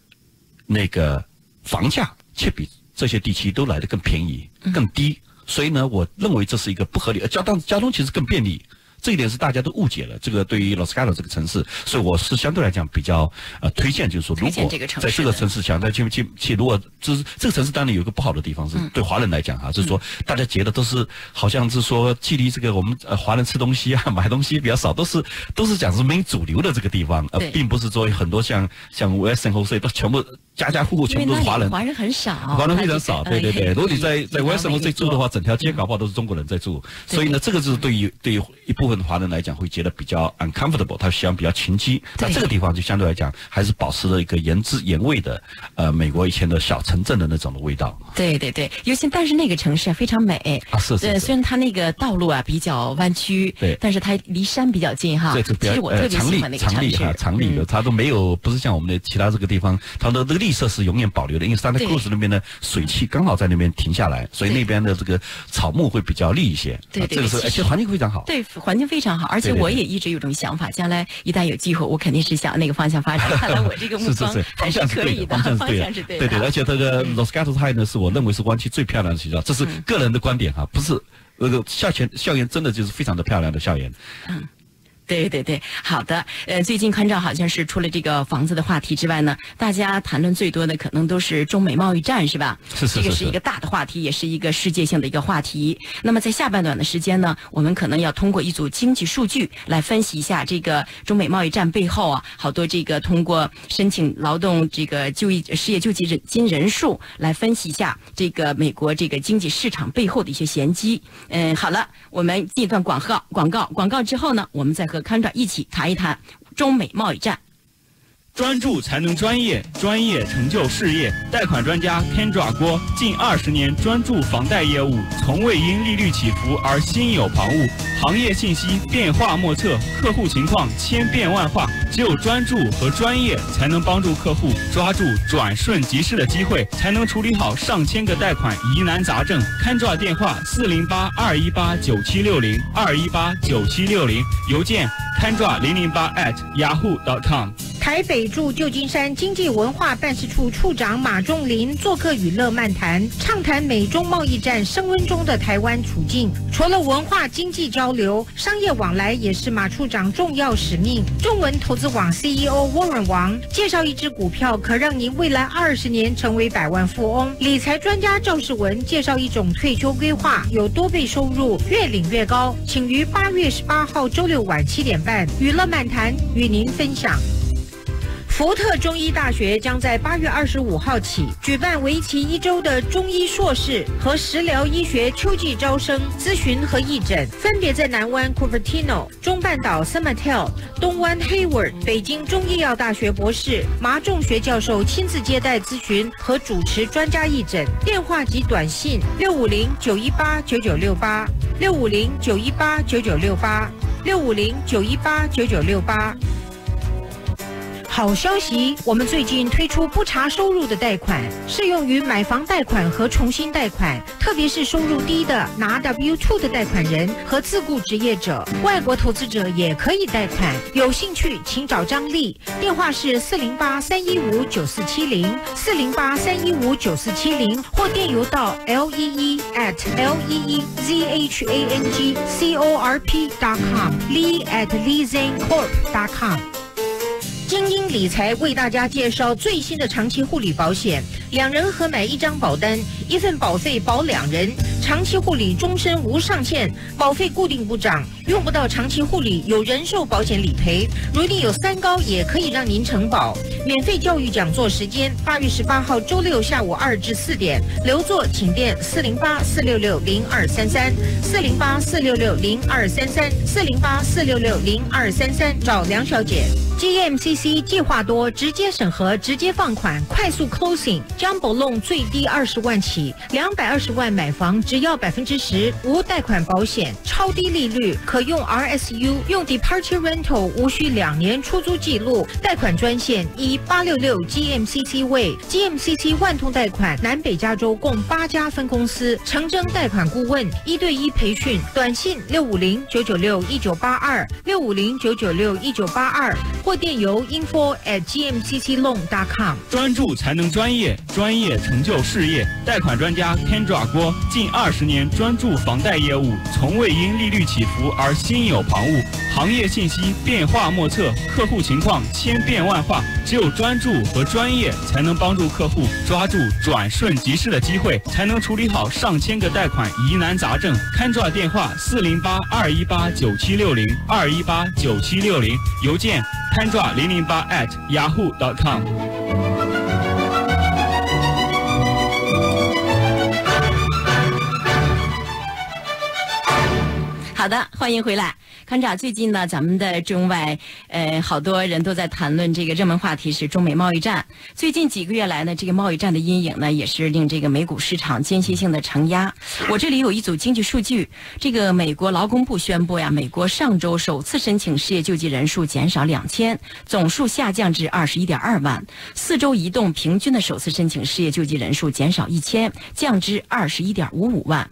那个房价却比这些地区都来的更便宜、更低，所以呢，我认为这是一个不合理。呃交通交通其实更便利，这一点是大家都误解了。这个对于 Los Gatos 这个城市，所以我是相对来讲比较呃推荐，就是说如果在这个城市想再去去去，如果就是这个城市当然有一个不好的地方是对华人来讲哈，就是说大家觉得都是好像是说距离这个我们呃华人吃东西啊买东西比较少，都是都是讲是没主流的这个地方，呃，并不是说很多像像 Western Jose 都全部家家户户全部都是华人。华人很少，华人非常少，对对对。如果你在在 West 这 Jose 住的话，整条街搞不好都是中国人在住，所以呢，这个就是对于对于一部分华人来讲会觉得比较 uncomfortable，他喜欢比较群居。那这个地方就相对来讲还是保持着一个原汁原味的，呃，美国以前的小城镇的那种的味道。对对对，尤其但是那个城市啊非常美对，啊是是是虽然它那个道路啊比较弯曲，对但是它离山比较近哈。对，这比较其实我特呃常绿别喜欢那个城市常绿哈，常绿的，嗯它都没有，不是像我们的其他这个地方，它的那个绿色是永远保留的，因为 Santa 对 Cruz 那边的水汽刚好在那边停下来，所以那边的这个草木会比较绿一些。对啊这个是而且环境非常好。对，环境非常好，而且我也一直有种想法，将来一旦有机会，我肯定是向那个方向发展。看来我这个目是是是，光还是可以对的，方向是对的，对对对，而。且这个 Los Gatos High 呢，是我认为是湾区最漂亮的学校，这是个人的观点哈，不是那个校园校园真的就是非常的漂亮的校园。对对对，好的。呃，最近看照好像是除了这个房子的话题之外呢，大家谈论最多的可能都是中美贸易战，是吧？是是是是这个是一个大的话题，也是一个世界性的一个话题。那么在下半段的时间呢，我们可能要通过一组经济数据来分析一下这个中美贸易战背后啊，好多这个通过申请劳动这个就业失业救济人金人数来分析一下这个美国这个经济市场背后的一些玄机。嗯，好了，我们进一段广告，广告，广告之后呢，我们再和和康长一起谈一谈中美贸易战。专注才能专业，专业成就事业。贷款专家 Kendra 郭近二十年专注房贷业务，从未因利率起伏而心有旁骛。行业信息变化莫测，客户情况千变万化，只有专注和专业，才能帮助客户抓住转瞬即逝的机会，才能处理好上千个贷款疑难杂症。Kendra 电话四零八二一八九七六零二一八九七六零，邮件 Kendra 零零八 at yahoo.com。台北驻旧金山经济文化办事处处长马仲林做客娱乐漫谈，畅谈美中贸易战升温中的台湾处境。除了文化经济交流，商业往来也是马处长重要使命。中文投资网 CEO Warren 王介绍一只股票，可让您未来二十年成为百万富翁。理财专家赵世文介绍一种退休规划，有多倍收入，越领越高。请于八月十八号周六晚七点半，娱乐漫谈与您分享。福特中医大学将在八月二十五号起举办为期一周的中医硕士和食疗医学秋季招生咨询和义诊，分别在南湾 Cupertino、中半岛 San Mateo、东湾 Hayward、北京中医药大学博士麻仲学教授亲自接待咨询和主持专家义诊。电话及短信六五零九一八九九六八六五零九一八九九六八六五零九一八九九六八。好消息，我们最近推出不查收入的贷款，适用于买房贷款和重新贷款，特别是收入低的拿 W-2 的贷款人和自雇职业者，外国投资者也可以贷款。有兴趣请找张丽，电话是四零八三一五九四七零四零八三一五九四七零，或电邮到 lee at leezhangcorp.com，lee at leezhangcorp.com。精英理财为大家介绍最新的长期护理保险，两人合买一张保单，一份保费保两人，长期护理终身无上限，保费固定不涨，用不到长期护理有人寿保险理赔，如你有三高也可以让您承保。免费教育讲座时间八月十八号周六下午二至四点，留座请电四零八四六六零二三三四零八四六六零二三三四零八四六六零二三三找梁小姐。GMCC 计划多，直接审核，直接放款，快速 closing，将 b loan 最低二十万起，两百二十万买房只要百分之十，无贷款保险，超低利率，可可用 RSU，用 Departure Rental，无需两年出租记录，贷款专线一八六六 GMCC 位，GMCC 万通贷款南北加州共八家分公司，诚征贷款顾问，一对一培训，短信六五零九九六一九八二六五零九九六一九八二。或电邮 info at gmccloan.com。专注才能专业，专业成就事业。贷款专家 Kendra 郭，近二十年专注房贷业务，从未因利率起伏而而心有旁骛。行业信息变化莫测，客户情况千变万化，只有专注和专业，才能帮助客户抓住转瞬即逝的机会，才能处理好上千个贷款疑难杂症。Kendra 电话四零八二一八九七六零二一八九七六零，邮件。潘抓零零八 at yahoo.com 好的，欢迎回来。看着最近呢，咱们的中外，呃，好多人都在谈论这个热门话题是中美贸易战。最近几个月来呢，这个贸易战的阴影呢，也是令这个美股市场间歇性的承压。我这里有一组经济数据，这个美国劳工部宣布呀，美国上周首次申请失业救济人数减少两千，总数下降至二十一点二万。四周移动平均的首次申请失业救济人数减少一千，降至二十一点五五万。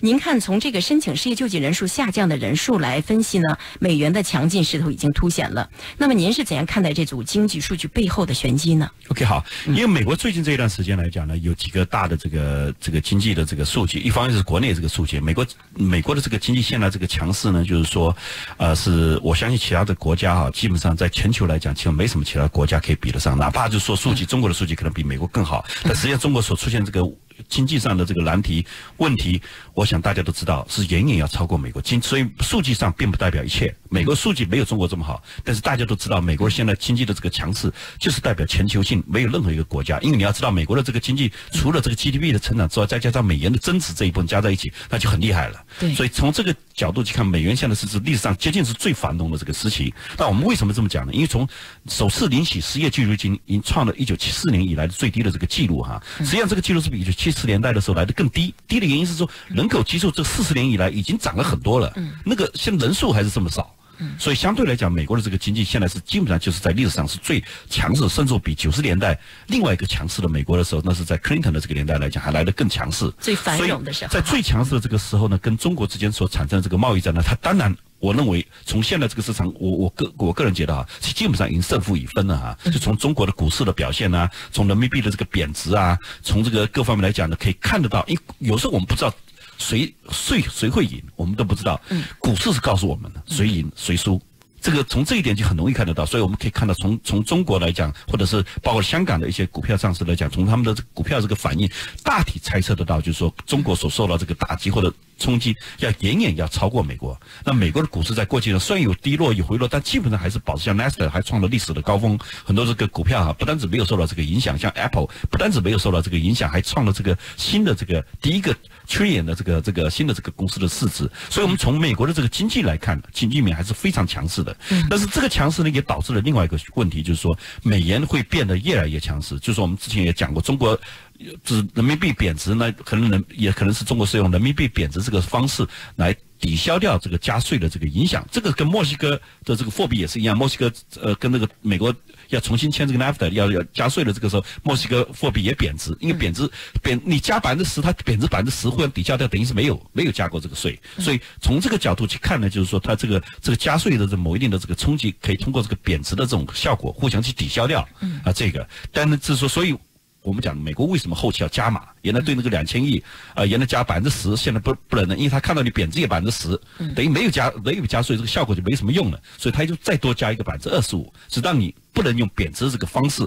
您看，从这个申请失业救济人数下的人数来分析。呢，美元的强劲势头已经凸显了。那么您是怎样看待这组经济数据背后的玄机呢？OK，好，因为美国最近这一段时间来讲呢，有几个大的这个这个经济的这个数据，一方面是国内这个数据，美国美国的这个经济现在这个强势呢，就是说，呃，是我相信其他的国家哈，基本上在全球来讲，其实没什么其他国家可以比得上，哪怕就说数据，中国的数据可能比美国更好，但实际上中国所出现这个。经济上的这个难题问题，我想大家都知道是远远要超过美国经，所以数据上并不代表一切。美国数据没有中国这么好，但是大家都知道，美国现在经济的这个强势就是代表全球性，没有任何一个国家。因为你要知道，美国的这个经济除了这个 GDP 的成长之外，再加上美元的增值这一部分加在一起，那就很厉害了。对，所以从这个角度去看，美元现在是是历史上接近是最繁荣的这个时期。那我们为什么这么讲呢？因为从首次领取失业救济金，已经创了一九七四年以来的最低的这个记录哈。实际上这个记录是比一九七四年代的时候来的更低。低的原因是说人口基数这四十年以来已经涨了很多了。嗯，那个现在人数还是这么少。嗯所以相对来讲，美国的这个经济现在是基本上就是在历史上是最强势，甚至比九十年代另外一个强势的美国的时候，那是在 Clinton 的这个年代来讲还来得更强势。最繁荣的时候，在最强势的这个时候呢，跟中国之间所产生的这个贸易战呢，它当然我认为从现在这个市场，我我个我个人觉得啊，基本上已经胜负已分了啊。就从中国的股市的表现啊，从人民币的这个贬值啊，从这个各方面来讲呢，可以看得到，因有时候我们不知道。谁谁谁会赢，我们都不知道。股市是告诉我们的，谁赢谁输，这个从这一点就很容易看得到。所以我们可以看到，从从中国来讲，或者是包括香港的一些股票上市来讲，从他们的股票这个反应，大体猜测得到，就是说中国所受到这个打击或者冲击要远远要超过美国。那美国的股市在过去呢，虽然有低落有回落，但基本上还是保持像 n a s a 还创了历史的高峰。很多这个股票啊，不单止没有受到这个影响，像 Apple 不单止没有受到这个影响，还创了这个新的这个第一个。缺眼的这个这个新的这个公司的市值，所以我们从美国的这个经济来看，经济面还是非常强势的。但是这个强势呢，也导致了另外一个问题，就是说美元会变得越来越强势。就是我们之前也讲过，中国。指人民币贬值呢，可能人也可能是中国是用人民币贬值这个方式来抵消掉这个加税的这个影响。这个跟墨西哥的这个货币也是一样，墨西哥呃跟那个美国要重新签这个 NAFTA 要要加税的这个时候，墨西哥货币也贬值，因为贬值贬你加百分之十，它贬值百分之十，互相抵消掉，等于是没有没有加过这个税。所以从这个角度去看呢，就是说它这个这个加税的这某一定的这个冲击，可以通过这个贬值的这种效果互相去抵消掉。啊，这个，但是就是说，所以。我们讲美国为什么后期要加码？原来对那个两千亿，啊，原来加百分之十，现在不不能了，因为他看到你贬值也百分之十，等于没有加没有加税，这个效果就没什么用了，所以他就再多加一个百分之二十五，是让你不能用贬值这个方式，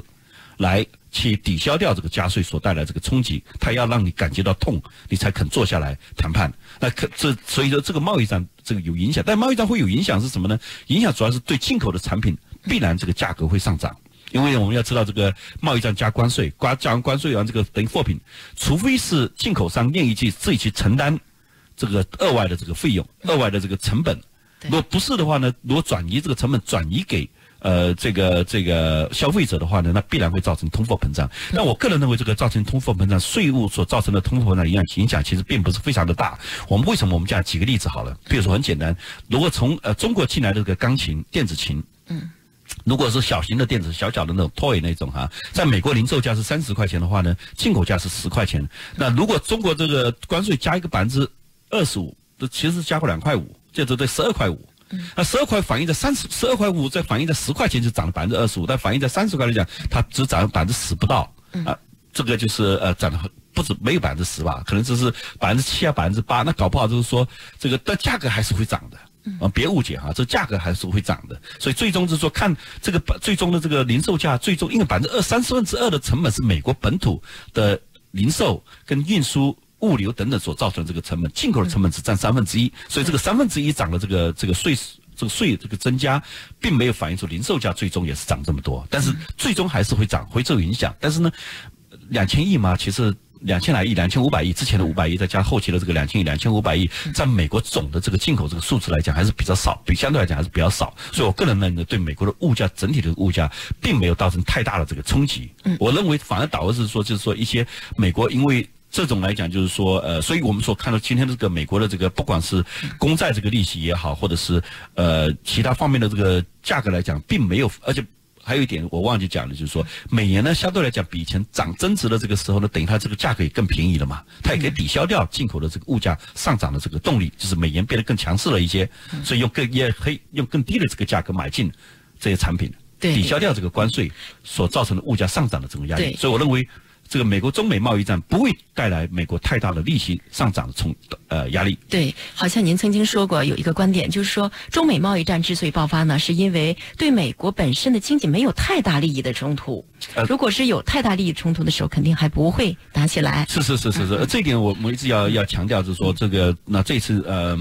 来去抵消掉这个加税所带来这个冲击，他要让你感觉到痛，你才肯坐下来谈判。那可这所以说这个贸易战这个有影响，但贸易战会有影响是什么呢？影响主要是对进口的产品必然这个价格会上涨。因为我们要知道，这个贸易战加关税，加加完关税完，这个等于货品，除非是进口商愿意去自己去承担这个额外的这个费用、额外的这个成本。如果不是的话呢，如果转移这个成本转移给呃这个这个消费者的话呢，那必然会造成通货膨胀。那我个人认为，这个造成通货膨胀，税务所造成的通货膨胀影响影响其实并不是非常的大。我们为什么？我们讲几个例子好了，比如说很简单，如果从呃中国进来的这个钢琴、电子琴，嗯。如果是小型的电子、小小的那种 toy 那种哈，在美国零售价是三十块钱的话呢，进口价是十块钱。那如果中国这个关税加一个百分之二十五，这其实加过两块五，就是对十二块五。那十二块反映在三十，十二块五再反映在十块钱就涨了百分之二十五，但反映在三十块来讲，它只涨百分之十不到。啊，这个就是呃涨了不止没有百分之十吧，可能只是百分之七啊百分之八，那搞不好就是说这个的价格还是会涨的。啊，别误解哈，这价格还是会涨的，所以最终就是说，看这个最终的这个零售价，最终因为百分之二三十分之二的成本是美国本土的零售跟运输、物流等等所造成的这个成本，进口的成本只占三分之一，所以这个三分之一涨的这个这个税这个税这个增加，并没有反映出零售价最终也是涨这么多，但是最终还是会涨，会受影响。但是呢，两千亿嘛，其实。两千来亿，两千五百亿，之前的五百亿，再加后期的这个两千亿，两千五百亿，在美国总的这个进口这个数字来讲，还是比较少，比相对来讲还是比较少。所以我个人认为，对美国的物价整体的物价，并没有造成太大的这个冲击。我认为反而导致是说，就是说一些美国因为这种来讲，就是说呃，所以我们所看到今天的这个美国的这个，不管是公债这个利息也好，或者是呃其他方面的这个价格来讲，并没有，而且。还有一点我忘记讲了，就是说美元呢相对来讲比以前涨增值的这个时候呢，等于它这个价格也更便宜了嘛，它也可以抵消掉进口的这个物价上涨的这个动力，就是美元变得更强势了一些，所以用更也可以用更低的这个价格买进这些产品，抵消掉这个关税所造成的物价上涨的这种压力。所以我认为。这个美国中美贸易战不会带来美国太大的利息上涨的冲呃压力。对，好像您曾经说过有一个观点，就是说中美贸易战之所以爆发呢，是因为对美国本身的经济没有太大利益的冲突。如果是有太大利益冲突的时候，肯定还不会打起来。是是是是是，这一点我我一直要要强调，就是说这个那这次呃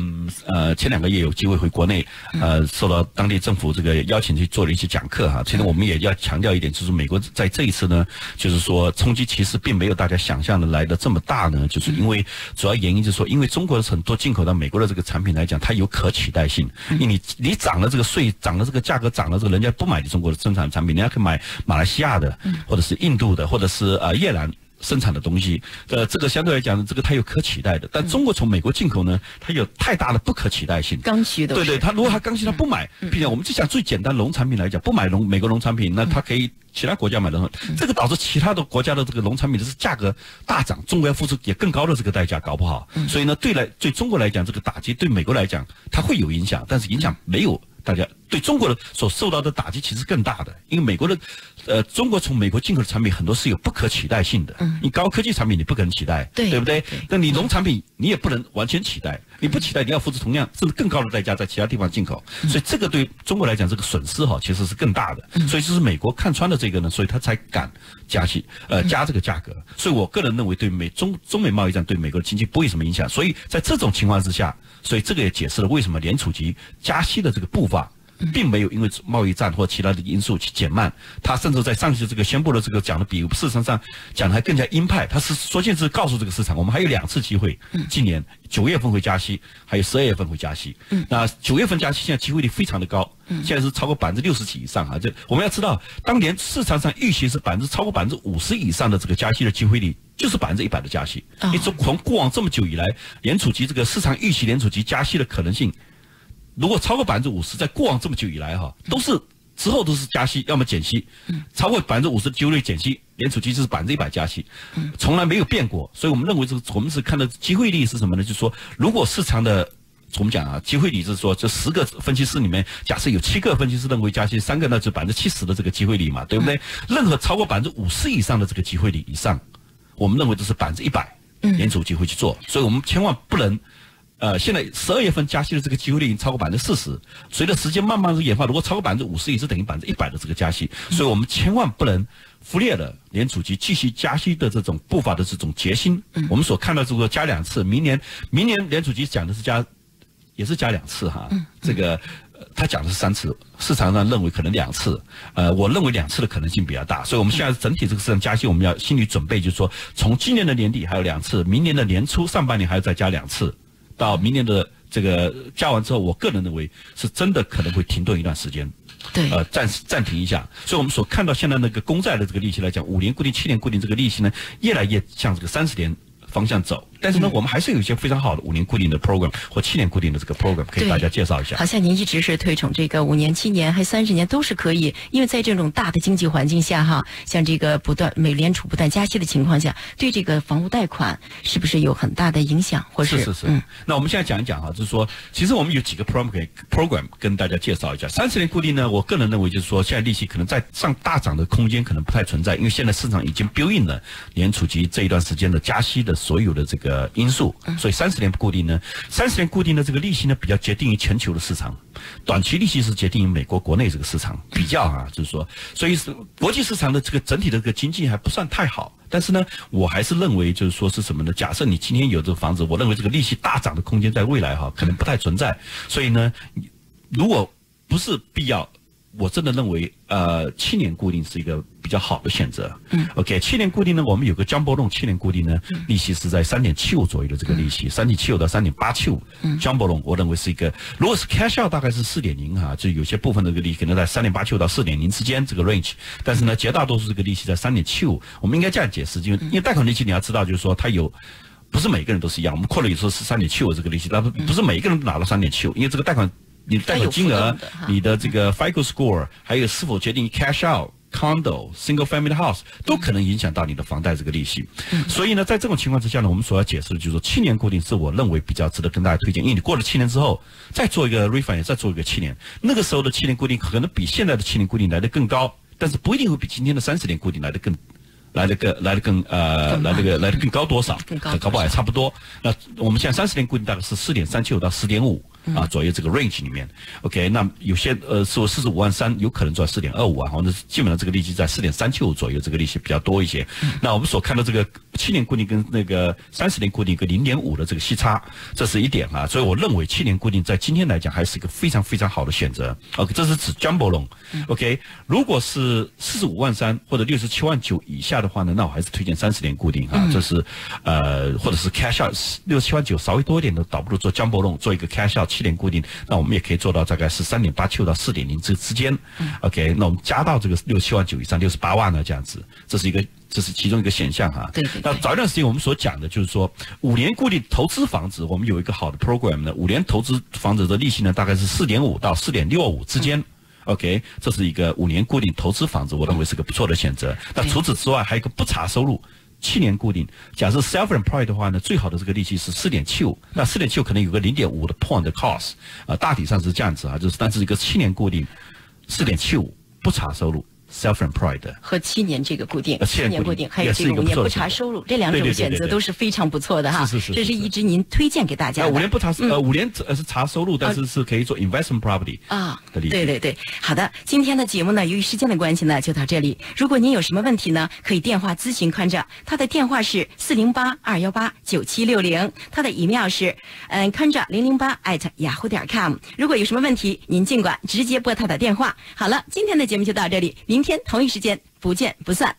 呃前两个月有机会回国内，呃受到当地政府这个邀请去做了一些讲课哈。其实我们也要强调一点，就是美国在这一次呢，就是说冲击。其实并没有大家想象的来的这么大呢，就是因为主要原因就是说，因为中国的很多进口到美国的这个产品来讲，它有可取代性。因为你你涨了这个税，涨了这个价格，涨了这个，人家不买你中国的生产产品，人家可以买马来西亚的，或者是印度的，或者是呃越南。生产的东西，呃，这个相对来讲，这个它有可取代的。但中国从美国进口呢，它有太大的不可取代性。刚需的。对对，它如果它刚需，它不买。并且我们就讲最简单农产品来讲，不买农美国农产品，那它可以其他国家买的。这个导致其他的国家的这个农产品的是价格大涨，中国要付出也更高的这个代价，搞不好。所以呢，对来对中国来讲，这个打击对美国来讲，它会有影响，但是影响没有。大家对中国的所受到的打击其实更大的，因为美国的，呃，中国从美国进口的产品很多是有不可取代性的。嗯。你高科技产品你不可能取代，对，对不对？那你农产品你也不能完全取代，你不期待你要付出同样甚至更高的代价在其他地方进口，所以这个对中国来讲这个损失哈其实是更大的。所以就是美国看穿了这个呢，所以他才敢加息，呃加这个价格。所以我个人认为对美中中美贸易战对美国的经济不会有什么影响。所以在这种情况之下，所以这个也解释了为什么联储局加息的这个步伐。并没有因为贸易战或其他的因素去减慢，他甚至在上期这个宣布的这个讲的比市场上讲的还更加鹰派。他是说，现是告诉这个市场，我们还有两次机会，今年九月份会加息，还有十二月份会加息。那九月份加息现在机会率非常的高，现在是超过百分之六十几以上啊！这我们要知道，当年市场上预期是百分之超过百分之五十以上的这个加息的机会率，就是百分之一百的加息。你从从过往这么久以来，联储局这个市场预期联储局加息的可能性。如果超过百分之五十，在过往这么久以来哈，都是之后都是加息，要么减息。超过百分之五十几率减息，联储局就是百分之一百加息，从来没有变过。所以我们认为这个我们是看到机会率是什么呢？就是说，如果市场的我们讲啊，机会率是说，这十个分析师里面，假设有七个分析师认为加息，三个呢就百分之七十的这个机会率嘛，对不对？任何超过百分之五十以上的这个机会率以上，我们认为都是百分之一百，联储机会去做。所以我们千万不能。呃，现在十二月份加息的这个机会率已经超过百分之四十，随着时间慢慢的演化，如果超过百分之五十，也是等于百分之一百的这个加息，所以我们千万不能忽略了联储局继续加息的这种步伐的这种决心。我们所看到这个加两次，明年明年联储局讲的是加，也是加两次哈。这个他讲的是三次，市场上认为可能两次，呃，我认为两次的可能性比较大，所以我们现在整体这个市场加息，我们要心理准备，就是说从今年的年底还有两次，明年的年初上半年还要再加两次。到明年的这个加完之后，我个人认为是真的可能会停顿一段时间，对，呃，暂时暂停一下。所以我们所看到现在那个公债的这个利息来讲，五年固定、七年固定这个利息呢，越来越向这个三十年方向走。但是呢，我们还是有一些非常好的五年固定的 program 或七年固定的这个 program，可以大家介绍一下。好像您一直是推崇这个五年、七年还三十年都是可以，因为在这种大的经济环境下哈，像这个不断美联储不断加息的情况下，对这个房屋贷款是不是有很大的影响？或是是是。嗯。那我们现在讲一讲哈，就是说，其实我们有几个 program program 跟大家介绍一下。三十年固定呢，我个人认为就是说，现在利息可能在上大涨的空间可能不太存在，因为现在市场已经 build in 了联储局这一段时间的加息的所有的这个因素。所以三十年不固定呢，三十年固定的这个利息呢，比较决定于全球的市场，短期利息是决定于美国国内这个市场比较啊，就是说，所以是国际市场的这个整体的这个经济还不算太好，但是呢，我还是认为就是说是什么呢？假设你今天有这个房子，我认为这个利息大涨的空间在未来哈可能不太存在，所以呢，如果不是必要。我真的认为，呃，七年固定是一个比较好的选择。嗯，OK，七年固定呢，我们有个江波龙七年固定呢，利息是在三点七五左右的这个利息，三点七五到三点八七五。嗯，江波龙我认为是一个，如果是 cash out 大概是四点零哈，就有些部分的这个利息可能在三点八七五到四点零之间这个 range，但是呢，绝大多数这个利息在三点七五。我们应该这样解释，因为因为贷款利息你要知道，就是说它有，不是每个人都是一样。我们扩了有时候是三点七五这个利息，但不不是每一个人都拿到三点七五，因为这个贷款。你的贷款金额、你的这个 FICO score，还有是否决定 cash out condo single family house，都可能影响到你的房贷这个利息。所以呢，在这种情况之下呢，我们所要解释的就是说，七年固定是我认为比较值得跟大家推荐，因为你过了七年之后，再做一个 refinance，再做一个七年，那个时候的七年固定可能比现在的七年固定来的更高，但是不一定会比今天的三十年固定来的更。来的更来的更呃来这个来的更高多少？更高，搞不好也差不多。那我们现在三十年固定大概是四点三七五到四点五啊左右这个 range 里面。OK，那有些呃说四十五万三，有可能赚四点二五啊，或者基本上这个利息在四点三七五左右，这个利息比较多一些。那我们所看到这个七年固定跟那个三十年固定一个零点五的这个息差，这是一点啊。所以我认为七年固定在今天来讲还是一个非常非常好的选择。OK，这是指 Jumbo loan。OK，如果是四十五万三或者六十七万九以下的话呢，那我还是推荐三十年固定啊，这是呃，或者是 cash out 六十七万九稍微多一点的，倒不如做 jumbo loan 做一个 cash out 七点固定，那我们也可以做到大概是三点八七五到四点零这之间。OK，那我们加到这个六七万九以上，六十八万呢这样子，这是一个这是其中一个选项哈。对。那早一段时间我们所讲的就是说，五年固定投资房子，我们有一个好的 program 呢，五年投资房子的利息呢大概是四点五到四点六五之间。OK，这是一个五年固定投资房子，我认为是个不错的选择。那除此之外，还有一个不查收入七年固定。假设 seven point 的话呢，最好的这个利息是四点七五。那四点七五可能有个零点五的 point cost，啊，大体上是这样子啊，就是但是一个七年固定四点七五不查收入。self-employed。和七年这个固定，呃七年固定，还有这个五年不查收入，这两种选择都是非常不错的哈。是是是这是一直您推荐给大家。五年不查嗯呃五年呃是查收入，但是是可以做 investment property 啊，的。对对对，好的，今天的节目呢，由于时间的关系呢，就到这里。如果您有什么问题呢，可以电话咨询宽长，他的电话是四零八二幺八九七六零，他的 email 是嗯宽长零零八 at 雅虎点 com。如果有什么问题，您尽管直接拨他的电话。好了，今天的节目就到这里，明天同一时间不见不散。